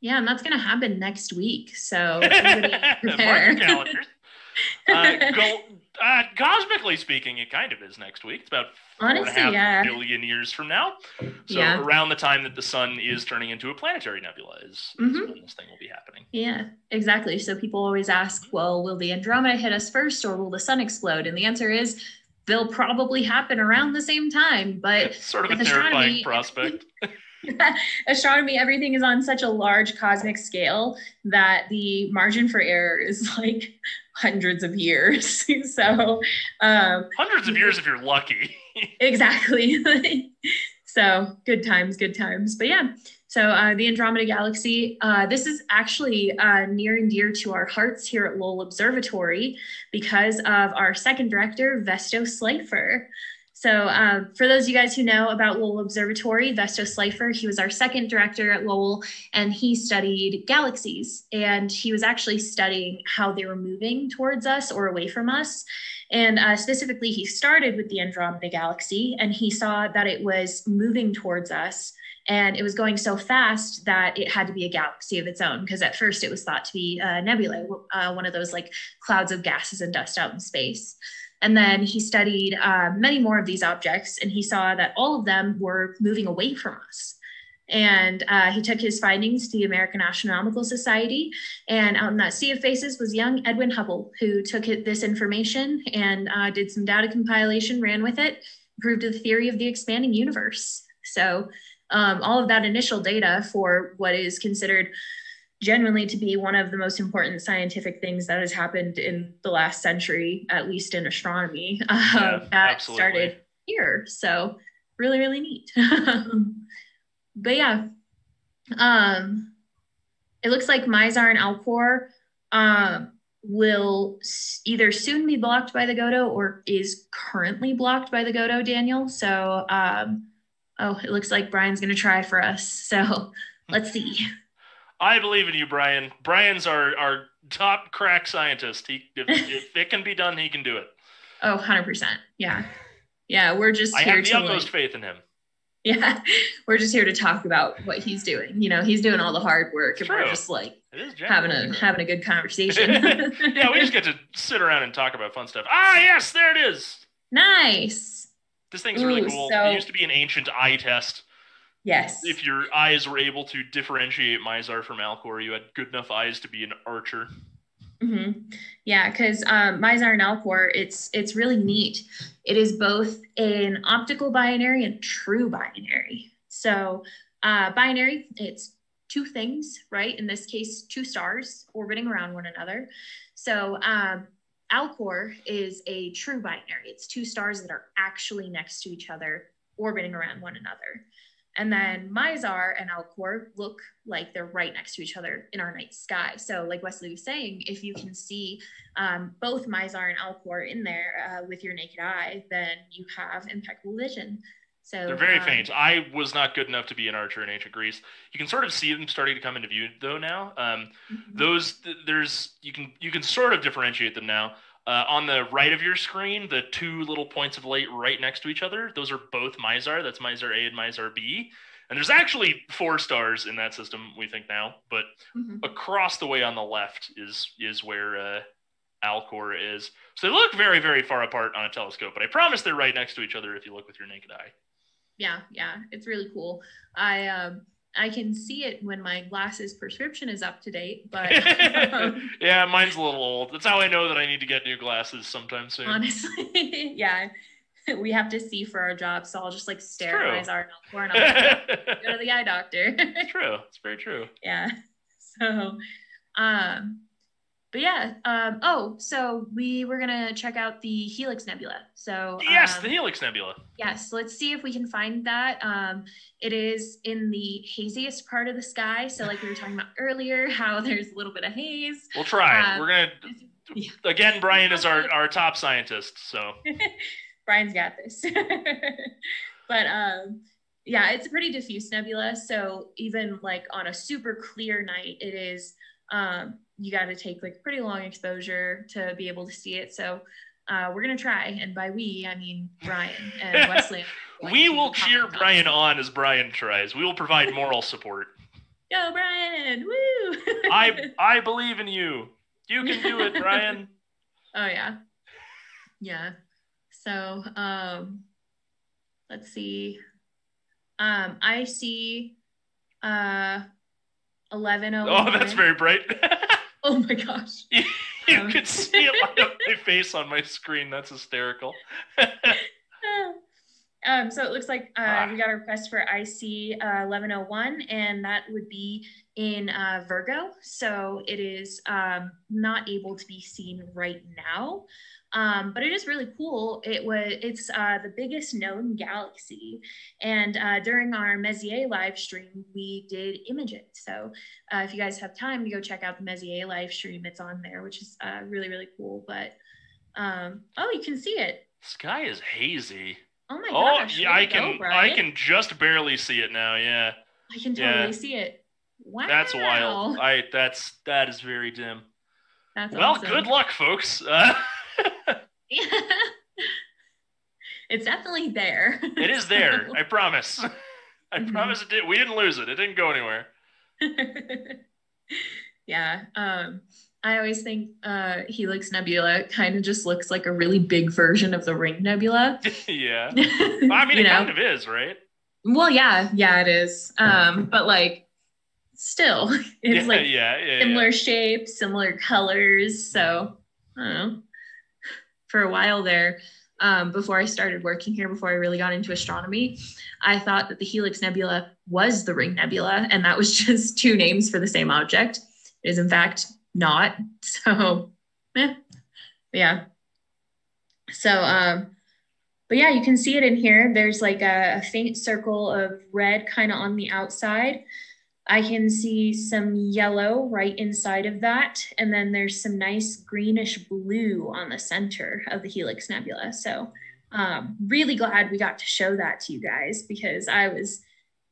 Yeah, and that's going to happen next week. So prepare. uh, go, uh, cosmically speaking, it kind of is next week. It's about four Honestly, and a half yeah. billion years from now. So yeah. around the time that the sun is turning into a planetary nebula is, mm-hmm. is when this thing will be happening. Yeah, exactly. So people always ask, well, will the Andromeda hit us first or will the sun explode? And the answer is they'll probably happen around the same time. But it's sort of a terrifying prospect. astronomy, everything is on such a large cosmic scale that the margin for error is like hundreds of years. so, um, hundreds of years if you're lucky. exactly. so, good times, good times. But yeah, so uh, the Andromeda Galaxy, uh, this is actually uh, near and dear to our hearts here at Lowell Observatory because of our second director, Vesto Slipher. So, um, for those of you guys who know about Lowell Observatory, Vesto Slipher, he was our second director at Lowell, and he studied galaxies. And he was actually studying how they were moving towards us or away from us. And uh, specifically, he started with the Andromeda Galaxy, and he saw that it was moving towards us. And it was going so fast that it had to be a galaxy of its own, because at first it was thought to be a nebula, uh, one of those like clouds of gases and dust out in space. And then he studied uh, many more of these objects, and he saw that all of them were moving away from us. And uh, he took his findings to the American Astronomical Society. And out in that sea of faces was young Edwin Hubble, who took this information and uh, did some data compilation, ran with it, proved the theory of the expanding universe. So, um, all of that initial data for what is considered genuinely to be one of the most important scientific things that has happened in the last century, at least in astronomy, uh, yeah, that absolutely. started here. So really, really neat. but yeah, um, it looks like Mizar and Alcor um, will either soon be blocked by the GODO or is currently blocked by the GODO, Daniel. So, um, oh, it looks like Brian's going to try for us. So let's see. I believe in you, Brian. Brian's our, our top crack scientist. He, if, if it can be done, he can do it. Oh, 100%. Yeah. Yeah. We're just I here have the to utmost like, faith in him. Yeah. We're just here to talk about what he's doing. You know, he's doing all the hard work and we're just like having a having a good conversation. yeah, we just get to sit around and talk about fun stuff. Ah, yes, there it is. Nice. This thing's Ooh, really cool. So... It used to be an ancient eye test. Yes. If your eyes were able to differentiate Mizar from Alcor, you had good enough eyes to be an archer. Mm-hmm. Yeah, because um, Mizar and Alcor, it's it's really neat. It is both an optical binary and true binary. So uh, binary, it's two things, right? In this case, two stars orbiting around one another. So um, Alcor is a true binary. It's two stars that are actually next to each other, orbiting around one another. And then Mizar and Alcor look like they're right next to each other in our night sky. So, like Wesley was saying, if you can see um, both Mizar and Alcor in there uh, with your naked eye, then you have impeccable vision. So they're very um, faint. I was not good enough to be an archer in ancient Greece. You can sort of see them starting to come into view though now. Um, mm-hmm. Those there's you can you can sort of differentiate them now. Uh, on the right of your screen, the two little points of light right next to each other, those are both Mizar. That's Mizar A and Mizar B. And there's actually four stars in that system, we think now. But mm-hmm. across the way on the left is is where uh, Alcor is. So they look very, very far apart on a telescope. But I promise they're right next to each other if you look with your naked eye. yeah, yeah, it's really cool. I um I can see it when my glasses prescription is up to date, but um, yeah, mine's a little old. That's how I know that I need to get new glasses sometime soon. honestly, yeah, we have to see for our job, so I'll just like stare at eyes are and I'll go to the eye doctor. it's true. It's very true. yeah. So, um, but yeah. Um, oh, so we were gonna check out the Helix Nebula. So Yes, um, the Helix Nebula. Yes, let's see if we can find that. Um, it is in the haziest part of the sky. So, like we were talking about earlier, how there's a little bit of haze. We'll try. Um, We're gonna yeah. again. Brian is our our top scientist, so Brian's got this. but um, yeah, it's a pretty diffuse nebula. So even like on a super clear night, it is um, you got to take like pretty long exposure to be able to see it. So uh, we're gonna try, and by we I mean Brian and Wesley. we will cheer Brian on as Brian tries. We will provide moral support. Go Brian! Woo! I I believe in you. You can do it, Brian. Oh yeah. Yeah. So um let's see. Um I see uh Oh, that's very bright. Oh my gosh. you Um. could see it light up my face on my screen. That's hysterical. Um, so it looks like uh, Ah. we got a request for IC uh, 1101, and that would be in uh, Virgo. So it is um, not able to be seen right now, um, but it is really cool. It was it's uh, the biggest known galaxy, and uh, during our Messier live stream, we did image it. So uh, if you guys have time to go check out the Messier live stream, it's on there, which is uh, really really cool. But um, oh, you can see it. Sky is hazy. Oh my Oh, gosh! yeah, I to go, can I can just barely see it now. Yeah, I can totally yeah. see it. Wow, that's wild. I that's that is very dim. That's Well, awesome. good luck, folks. Uh, it's definitely there. it is there. I promise. I Mhm. promise it did. We didn't lose it. It didn't go anywhere. yeah. Um, I always think uh, Helix Nebula kind of just looks like a really big version of the Ring Nebula. yeah. I mean, it know? kind of is, right? Well, yeah, yeah, it is. Um, but like, still, it's yeah, like yeah, yeah, similar shapes, similar colors. So, I don't know. For a while there, um, before I started working here, before I really got into astronomy, I thought that the Helix Nebula was the Ring Nebula, and that was just two names for the same object. It is, in fact, not. So, eh. yeah. So, um, but yeah, you can see it in here. There's like a, a faint circle of red kind of on the outside. I can see some yellow right inside of that. And then there's some nice greenish blue on the center of the Helix Nebula. So, um, really glad we got to show that to you guys because I was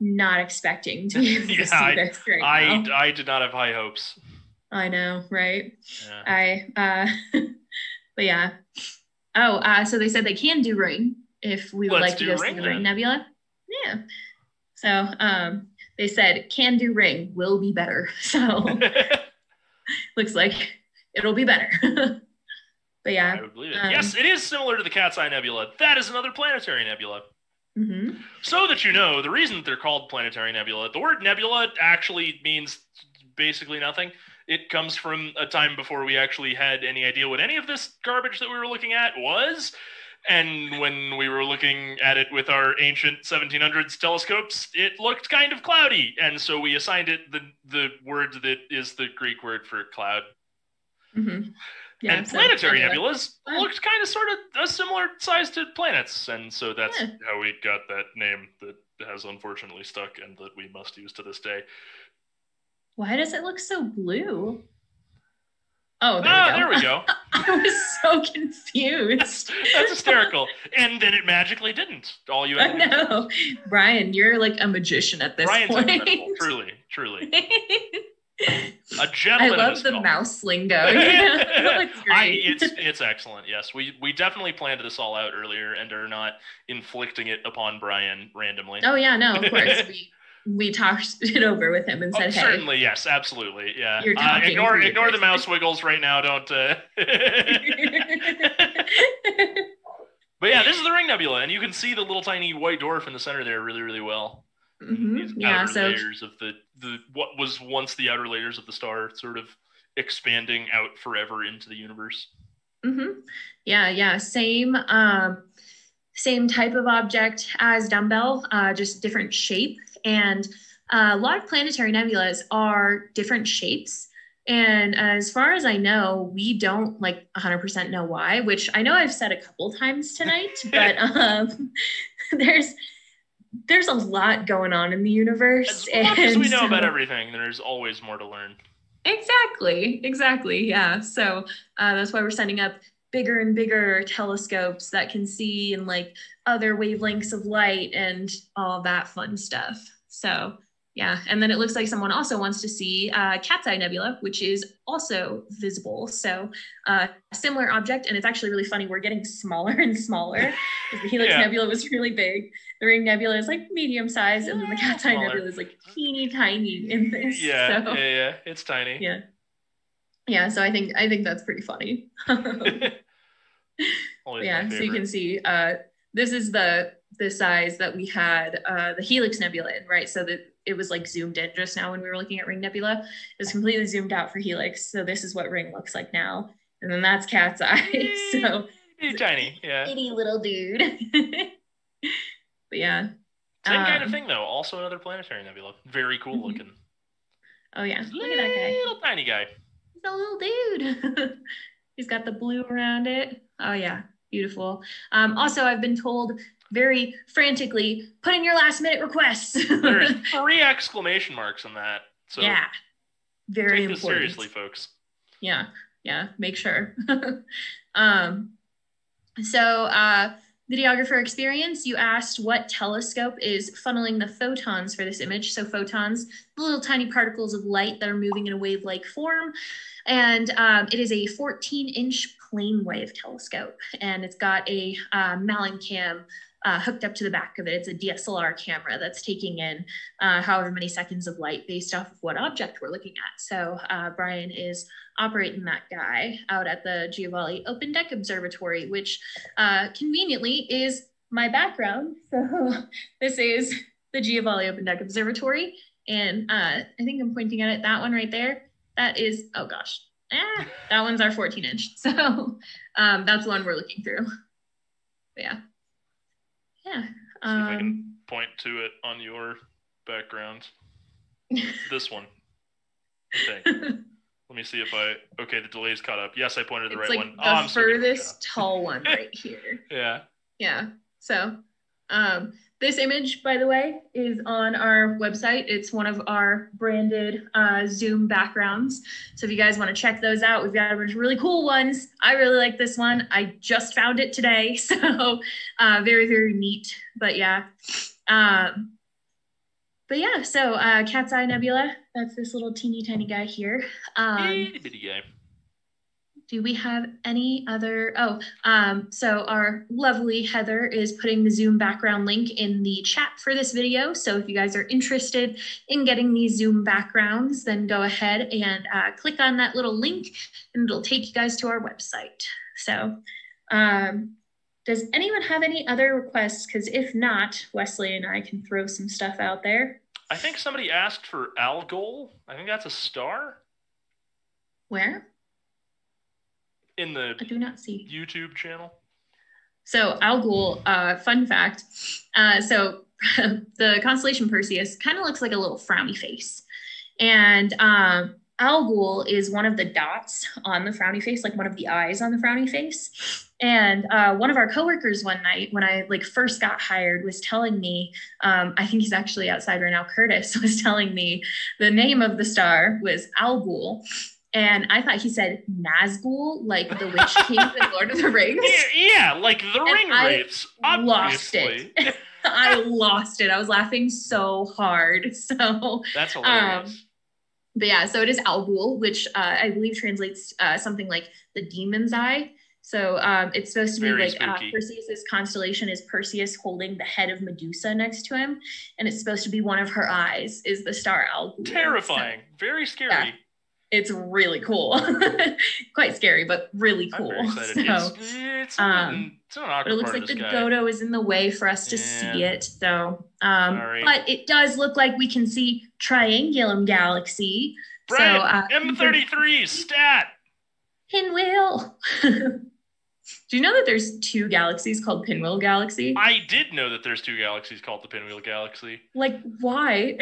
not expecting to be able to Yeah, see I- this right I now. I did not have high hopes. I know, right? Yeah. I, uh, but yeah. Oh, uh, so they said they can do ring if we would Let's like to do go see ring the ring nebula. Yeah. So, um, they said can do ring will be better. So looks like it'll be better. but yeah. I would believe it. um, yes, it is similar to the Cat's Eye Nebula. That is another planetary nebula. hmm So that you know, the reason that they're called planetary nebula, the word nebula actually means basically nothing. It comes from a time before we actually had any idea what any of this garbage that we were looking at was. And when we were looking at it with our ancient 1700s telescopes, it looked kind of cloudy. And so we assigned it the, the word that is the Greek word for cloud. hmm Yeah. and so planetary nebula. nebulas looked kind of sort of a similar size to planets, and so that's Yeah. how we got that name that has unfortunately stuck and that we must use to this day. Why does it look so blue? Oh, there, ah, we go. there we go. I was so confused. That's, hysterical. and then it magically didn't. All you I had do- know. Brian, you're like a magician at this Brian's point. incredible. Truly, truly. a gentleman. I love the mouse lingo. it's great. I, it's it's excellent. Yes, we we definitely planned this all out earlier and are not inflicting it upon Brian randomly. oh yeah, no, of course. We we talked it over with him and Oh, said, hey. certainly, yes, absolutely, yeah. You're Uh, ignore ignore the mouse wiggles right now. Don't. Uh... But yeah, this is the Ring Nebula, and you can see the little tiny white dwarf in the center there really, really well. Mhm. These Yeah, so layers of the the what was once the outer layers of the star, sort of expanding out forever into the universe. hmm Yeah, yeah. Same um same type of object as dumbbell, uh, just different shape. And uh, a lot of planetary nebulas are different shapes. And as far as I know, we don't like 100% know why, which I know I've said a couple times tonight, but um, there's there's a lot going on in the universe. As much as we know so- about everything, there's always more to learn. Exactly, exactly. Yeah. So uh, that's why we're sending up bigger and bigger telescopes that can see and like other wavelengths of light and all that fun stuff. So yeah, and then it looks like someone also wants to see uh, Cat's Eye Nebula, which is also visible. So uh, a similar object, and it's actually really funny. We're getting smaller and smaller. The Helix Yeah. Nebula was really big. The Ring Nebula is like medium size, and then the Cat's Eye. Nebula is like teeny tiny in this. Yeah, so. yeah, yeah. It's tiny. Yeah. Yeah, so I think I think that's pretty funny. Yeah, so you can see uh this is the the size that we had uh the Helix Nebula in, right? So that it was like zoomed in just now when we were looking at Ring Nebula. It was completely zoomed out for Helix. So this is what Ring looks like now. And then that's Cat's Eye. so tiny. Yeah. itty little dude. but yeah. Same kind of Um, thing though. Also another planetary nebula. Very cool Mhm. looking. Oh yeah. Look at that guy. Little tiny guy. A little dude. He's got the blue around it. Oh yeah, beautiful. Um, also, I've been told very frantically, put in your last minute requests. There's three exclamation marks on that. So yeah, very take this seriously, folks. Yeah, yeah, make sure. um, so, uh, videographer experience, you asked what telescope is funneling the photons for this image. So, photons, the little tiny particles of light that are moving in a wave like form. And um, it is a 14 inch PlaneWave telescope, and it's got a uh, MallinCam uh, hooked up to the back of it. It's a DSLR camera that's taking in uh, however many seconds of light based off of what object we're looking at. So uh, Brian is operating that guy out at the Giovale Open Deck Observatory, which uh, conveniently is my background. So this is the Giovale Open Deck Observatory. And uh, I think I'm pointing at it, that one right there. That is, oh gosh, ah, that one's our 14 inch. So um, that's the one we're looking through. But yeah. Yeah. See if I Um, can point to it on your background. This one. Think. Let me see if I. Okay, the delay's caught up. Yes, I pointed to the it's right like one. the oh, I'm so good at my furthest tall one right here. Yeah. Yeah. So, um, this image, by the way, is on our website. It's one of our branded uh, Zoom backgrounds. So, if you guys want to check those out, we've got a bunch of really cool ones. I really like this one. I just found it today. So, uh, very, very neat. But yeah. Um, but yeah, so uh, Cat's Eye Nebula, that's this little teeny tiny guy here. Um, Itty bitty guy. Do we have any other? Oh, um, so our lovely Heather is putting the Zoom background link in the chat for this video. So if you guys are interested in getting these Zoom backgrounds, then go ahead and uh, click on that little link and it'll take you guys to our website. So um, does anyone have any other requests? Because if not, Wesley and I can throw some stuff out there. I think somebody asked for Algol. I think that's a star Where? In the I do not see. YouTube channel. So Al Ghul, uh, fun fact. Uh, so the constellation Perseus kind of looks like a little frowny face, and um, Al Ghul is one of the dots on the frowny face, like one of the eyes on the frowny face. And uh, one of our coworkers one night, when I like first got hired, was telling me, um, I think he's actually outside right now. Curtis was telling me the name of the star was Al Ghul. And I thought he said Nazgul, like the Witch King in Lord of the Rings. Yeah, yeah like the And ring I wraiths. lost it. I lost it. I was laughing so hard. So, That's hilarious. Um, but yeah, so it is Algol, which uh, I believe translates uh, something like the demon's eye. So um, it's supposed to be Very like uh. Perseus's constellation is Perseus holding the head of Medusa next to him, and it's supposed to be one of her eyes is the star Algol. Terrifying. Very scary. It's really cool. Quite scary, but really cool. I'm very excited. So, it's, it's, um, an, it looks like the sky. GODO is in the way for us to see it. So, um, Sorry. but it does look like we can see Triangulum Galaxy. Brian, so, uh, M33 stat. Pinwheel. Do you know that there's two galaxies called Pinwheel Galaxy? I did know that there's two galaxies called the Pinwheel Galaxy. Like, why?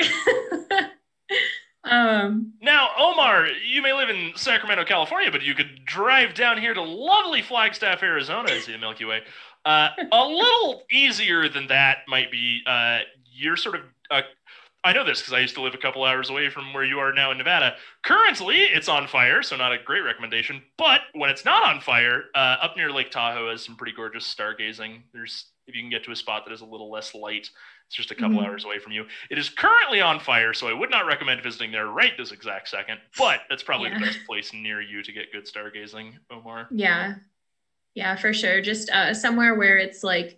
Um, Now, Omar, you may live in Sacramento, California, but you could drive down here to lovely Flagstaff, Arizona, and see the Milky Way. Uh, a little easier than that might be uh, you're sort of. Uh, I know this because I used to live a couple hours away from where you are now in Nevada. Currently, it's on fire, so not a great recommendation. But when it's not on fire, uh, up near Lake Tahoe has some pretty gorgeous stargazing. There's if you can get to a spot that is a little less light, it's just a couple Mhm. hours away from you. It is currently on fire, so I would not recommend visiting there right this exact second. But that's probably Yeah. the best place near you to get good stargazing, Omar. yeah, yeah, for sure. Just uh, somewhere where it's like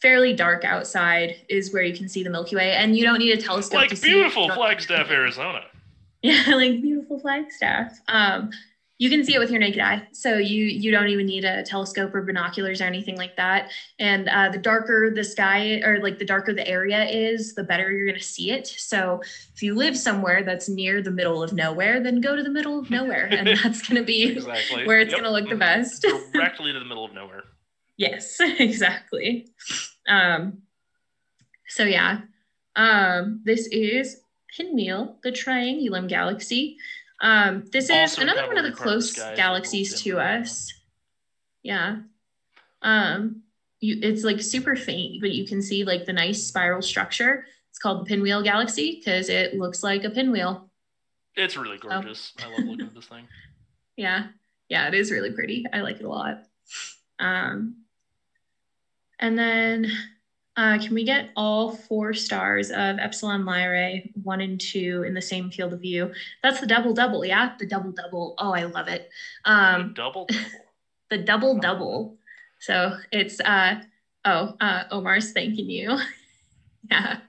fairly dark outside is where you can see the Milky Way, and you don't need a telescope to Like see it. beautiful Flagstaff, Arizona. Yeah, like beautiful Flagstaff. Um, you can see it with your naked eye, so you you don't even need a telescope or binoculars or anything like that. And uh, the darker the sky or like the darker the area is, the better you're gonna see it. So if you live somewhere that's near the middle of nowhere, then go to the middle of nowhere, and that's gonna be Exactly. where it's Yep. gonna look the Mhm. best. Directly to the middle of nowhere. Yes, exactly. Um, so yeah, um, this is Pinwheel, the Triangulum Galaxy. Um, this is Also another one of the close sky is a little galaxies to us. Yeah. Um, you, it's like super faint, but you can see like the nice spiral structure. It's called the Pinwheel Galaxy because it looks like a pinwheel. It's really gorgeous. I love looking at this thing. Yeah. Yeah, it is really pretty. I like it a lot. Um, and then uh, can we get all four stars of Epsilon Lyrae, one and two, in the same field of view? That's the double double, yeah? The double double. Oh, I love it. Um, double double. the double double. So it's, uh, oh, uh, Omar's thanking you. yeah.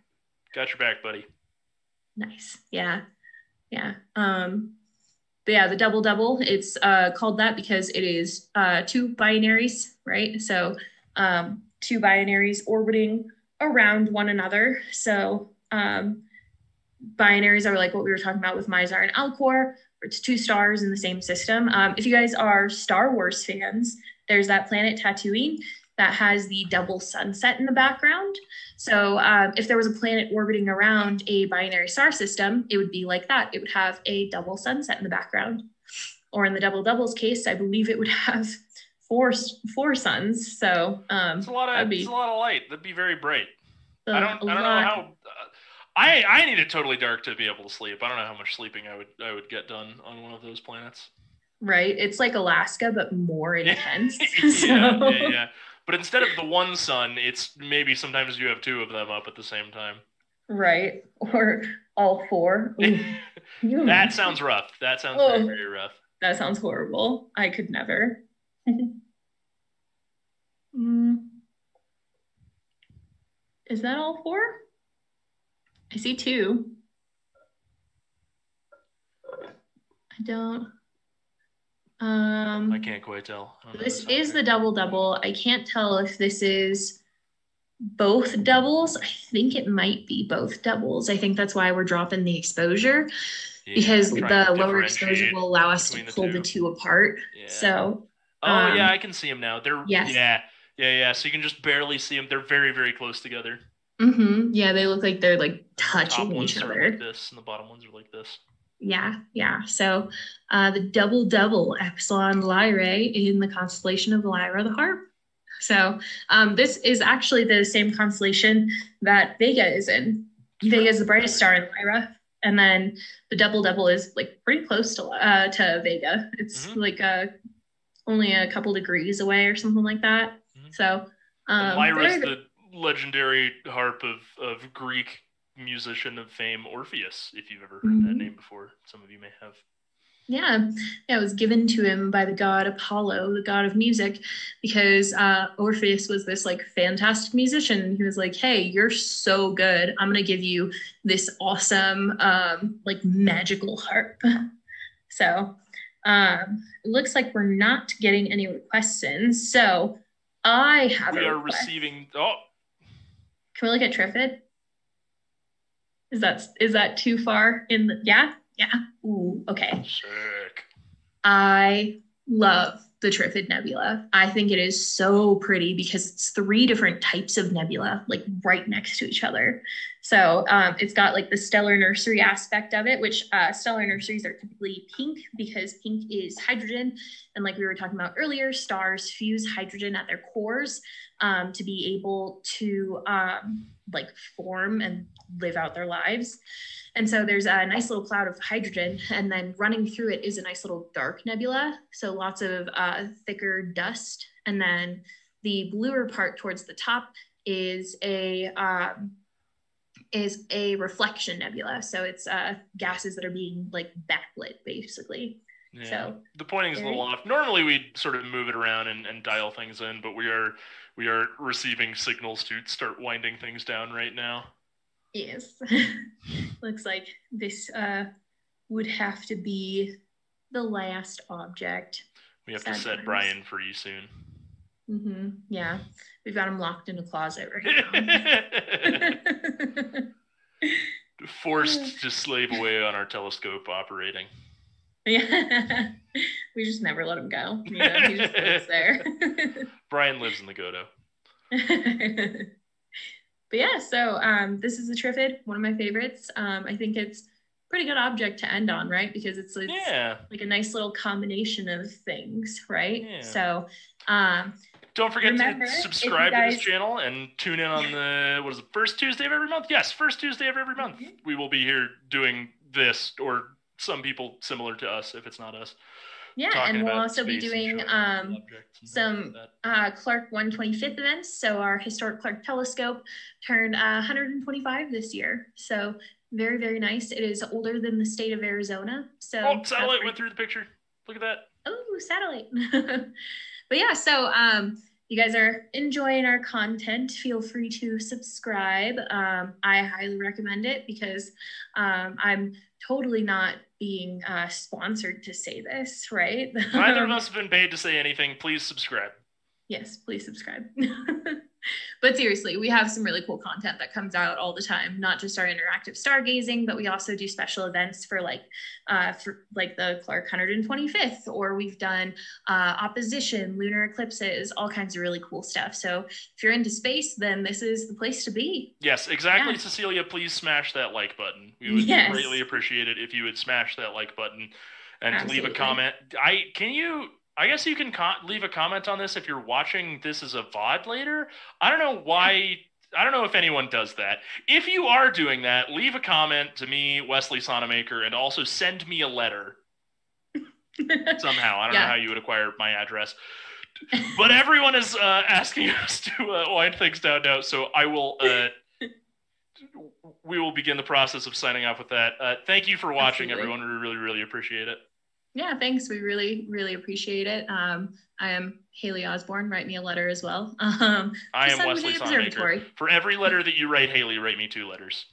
Got your back, buddy. Nice. Yeah. Yeah. Um, but yeah, the double double, it's uh, called that because it is uh, two binaries, right? So um, two binaries orbiting around one another. So um, binaries are like what we were talking about with Mizar and Alcor, it's two stars in the same system. Um, if you guys are Star Wars fans, there's that planet Tatooine that has the double sunset in the background. So um, if there was a planet orbiting around a binary star system, it would be like that. It would have a double sunset in the background. Or in the double doubles case, I believe it would have four four suns. So um, It's a lot of be it's a lot of light. That'd be very bright. I don't I don't know how. Uh, I I need it totally dark to be able to sleep. I don't know how much sleeping I would I would get done on one of those planets. right. It's like Alaska, but more intense. yeah, So- yeah, yeah. But instead of the one sun, it's maybe sometimes you have two of them up at the same time. Right. Or all four. That sounds rough. That sounds Oh. very, very rough. That sounds horrible. I could never. Mm. Is that all four? I see two. I don't. Um, I can't quite tell. I don't know this is the double double. I can't tell if this is both doubles. I think it might be both doubles. I think that's why we're dropping the exposure Yeah, because the lower exposure will allow us to the pull the two. two apart. Yeah. So Oh um, yeah, I can see them now. They're yes. yeah, yeah, yeah. So you can just barely see them. They're very, very close together. Mm-hmm. Yeah, they look like they're like The top touching ones each are other. like this, and the bottom ones are like this. Yeah, yeah. So uh, the double double Epsilon Lyrae in the constellation of Lyra the Harp. So um, this is actually the same constellation that Vega is in. Vega is the brightest star in Lyra, and then the double double is like pretty close to uh, to Vega. It's Mhm. like uh, only a couple degrees away or something like that. Mhm. So um, Lyra's the legendary harp of, of Greek musician of fame Orpheus, if you've ever heard that Mhm. name before. Some of you may have. Yeah, yeah, it was given to him by the god Apollo, the god of music, because uh, Orpheus was this like fantastic musician. He was like, "Hey, you're so good. I'm gonna give you this awesome, um, like magical harp." So um, it looks like we're not getting any questions. So I have. We a are request. receiving. Oh, Can we look at Trifid? Is that is that too far in the yeah? Yeah. Ooh, okay. sick. I love the Trifid Nebula. I think it is so pretty because it's three different types of nebula, like right next to each other. So um, it's got like the stellar nursery aspect of it, which uh, stellar nurseries are typically pink because pink is hydrogen. And like we were talking about earlier, stars fuse hydrogen at their cores um, to be able to um, like form and live out their lives. And so there's a nice little cloud of hydrogen, and then running through it is a nice little dark nebula. So lots of uh, thicker dust. And then the bluer part towards the top is a um, is a reflection nebula. So it's uh, gases that are being like backlit, basically. Yeah. So the pointing is a little off. Normally we'd sort of move it around and, and dial things in, but we are we are receiving signals to start winding things down right now. yes, looks like this uh, would have to be the last object. We have to set times. Brian free soon. Hmm Yeah, we've got him locked in a closet right now. Forced to slave away on our telescope operating. yeah, we just never let him go. You know, he just sits there. Brian lives in the GODO. but yeah, so um, this is the Trifid, one of my favorites. Um, I think it's a pretty good object to end on, right? Because it's, it's Yeah. like a nice little combination of things, right? Yeah. So um, Don't forget Remember, to subscribe to this channel and tune in on the what is it, first Tuesday of every month? Yes, first Tuesday of every month. Mhm. We will be here doing this, or some people similar to us, if it's not us. yeah, and we'll also be doing um, objects and things some like uh, Clark 125th events. So our historic Clark telescope turned uh, 125 this year. So very, very nice. It is older than the state of Arizona. So Oh, satellite went through the picture. Look at that. Oh, satellite. but yeah, so um, you guys are enjoying our content. Feel free to subscribe. Um, I highly recommend it because um, I'm totally not being uh, sponsored to say this, right? Neither of us have been paid to say anything. Please subscribe. yes, please subscribe. but seriously, we have some really cool content that comes out all the time. Not just our interactive stargazing, but we also do special events for like, uh, for like the Clark 125th, or we've done uh, opposition, lunar eclipses, all kinds of really cool stuff. So if you're into space, then this is the place to be. Yes, exactly, Yeah. Cecilia. Please smash that like button. We would Yes. greatly appreciate it if you would smash that like button and leave a comment. I can you. I guess you can co- leave a comment on this if you're watching this as a VOD later. I don't know why. I don't know if anyone does that. If you are doing that, leave a comment to me, Wesley Sonamaker, and also send me a letter somehow. I don't Yeah. know how you would acquire my address. But everyone is uh, asking us to uh, wind things down now, so I will. Uh, we will begin the process of signing off with that. Uh, thank you for watching, Absolutely. everyone. We really, really appreciate it. Yeah, thanks. We really, really appreciate it. Um, I am Haley Osborne. Write me a letter as well. Um, I am Wesley observatory. For every letter that you write, Haley, write me two letters.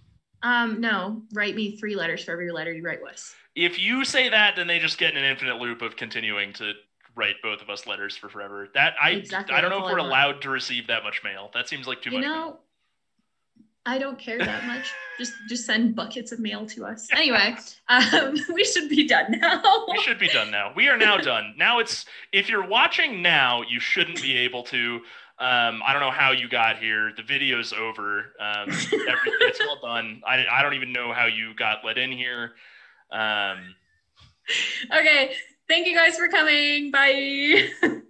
Um, no, write me three letters for every letter you write Wes. If you say that, then they just get in an infinite loop of continuing to write both of us letters for forever. That I Exactly, I don't know if we're allowed to receive that much mail. That seems like too you much. know, mail. I don't care that much. just just send buckets of mail to us. Anyway, um, we should be done now. We should be done now. We are now done. Now it's if you're watching now, you shouldn't be able to. Um, I don't know how you got here. The video's over. Um, it's all done. I, I don't even know how you got let in here. Um, okay, thank you guys for coming. Bye.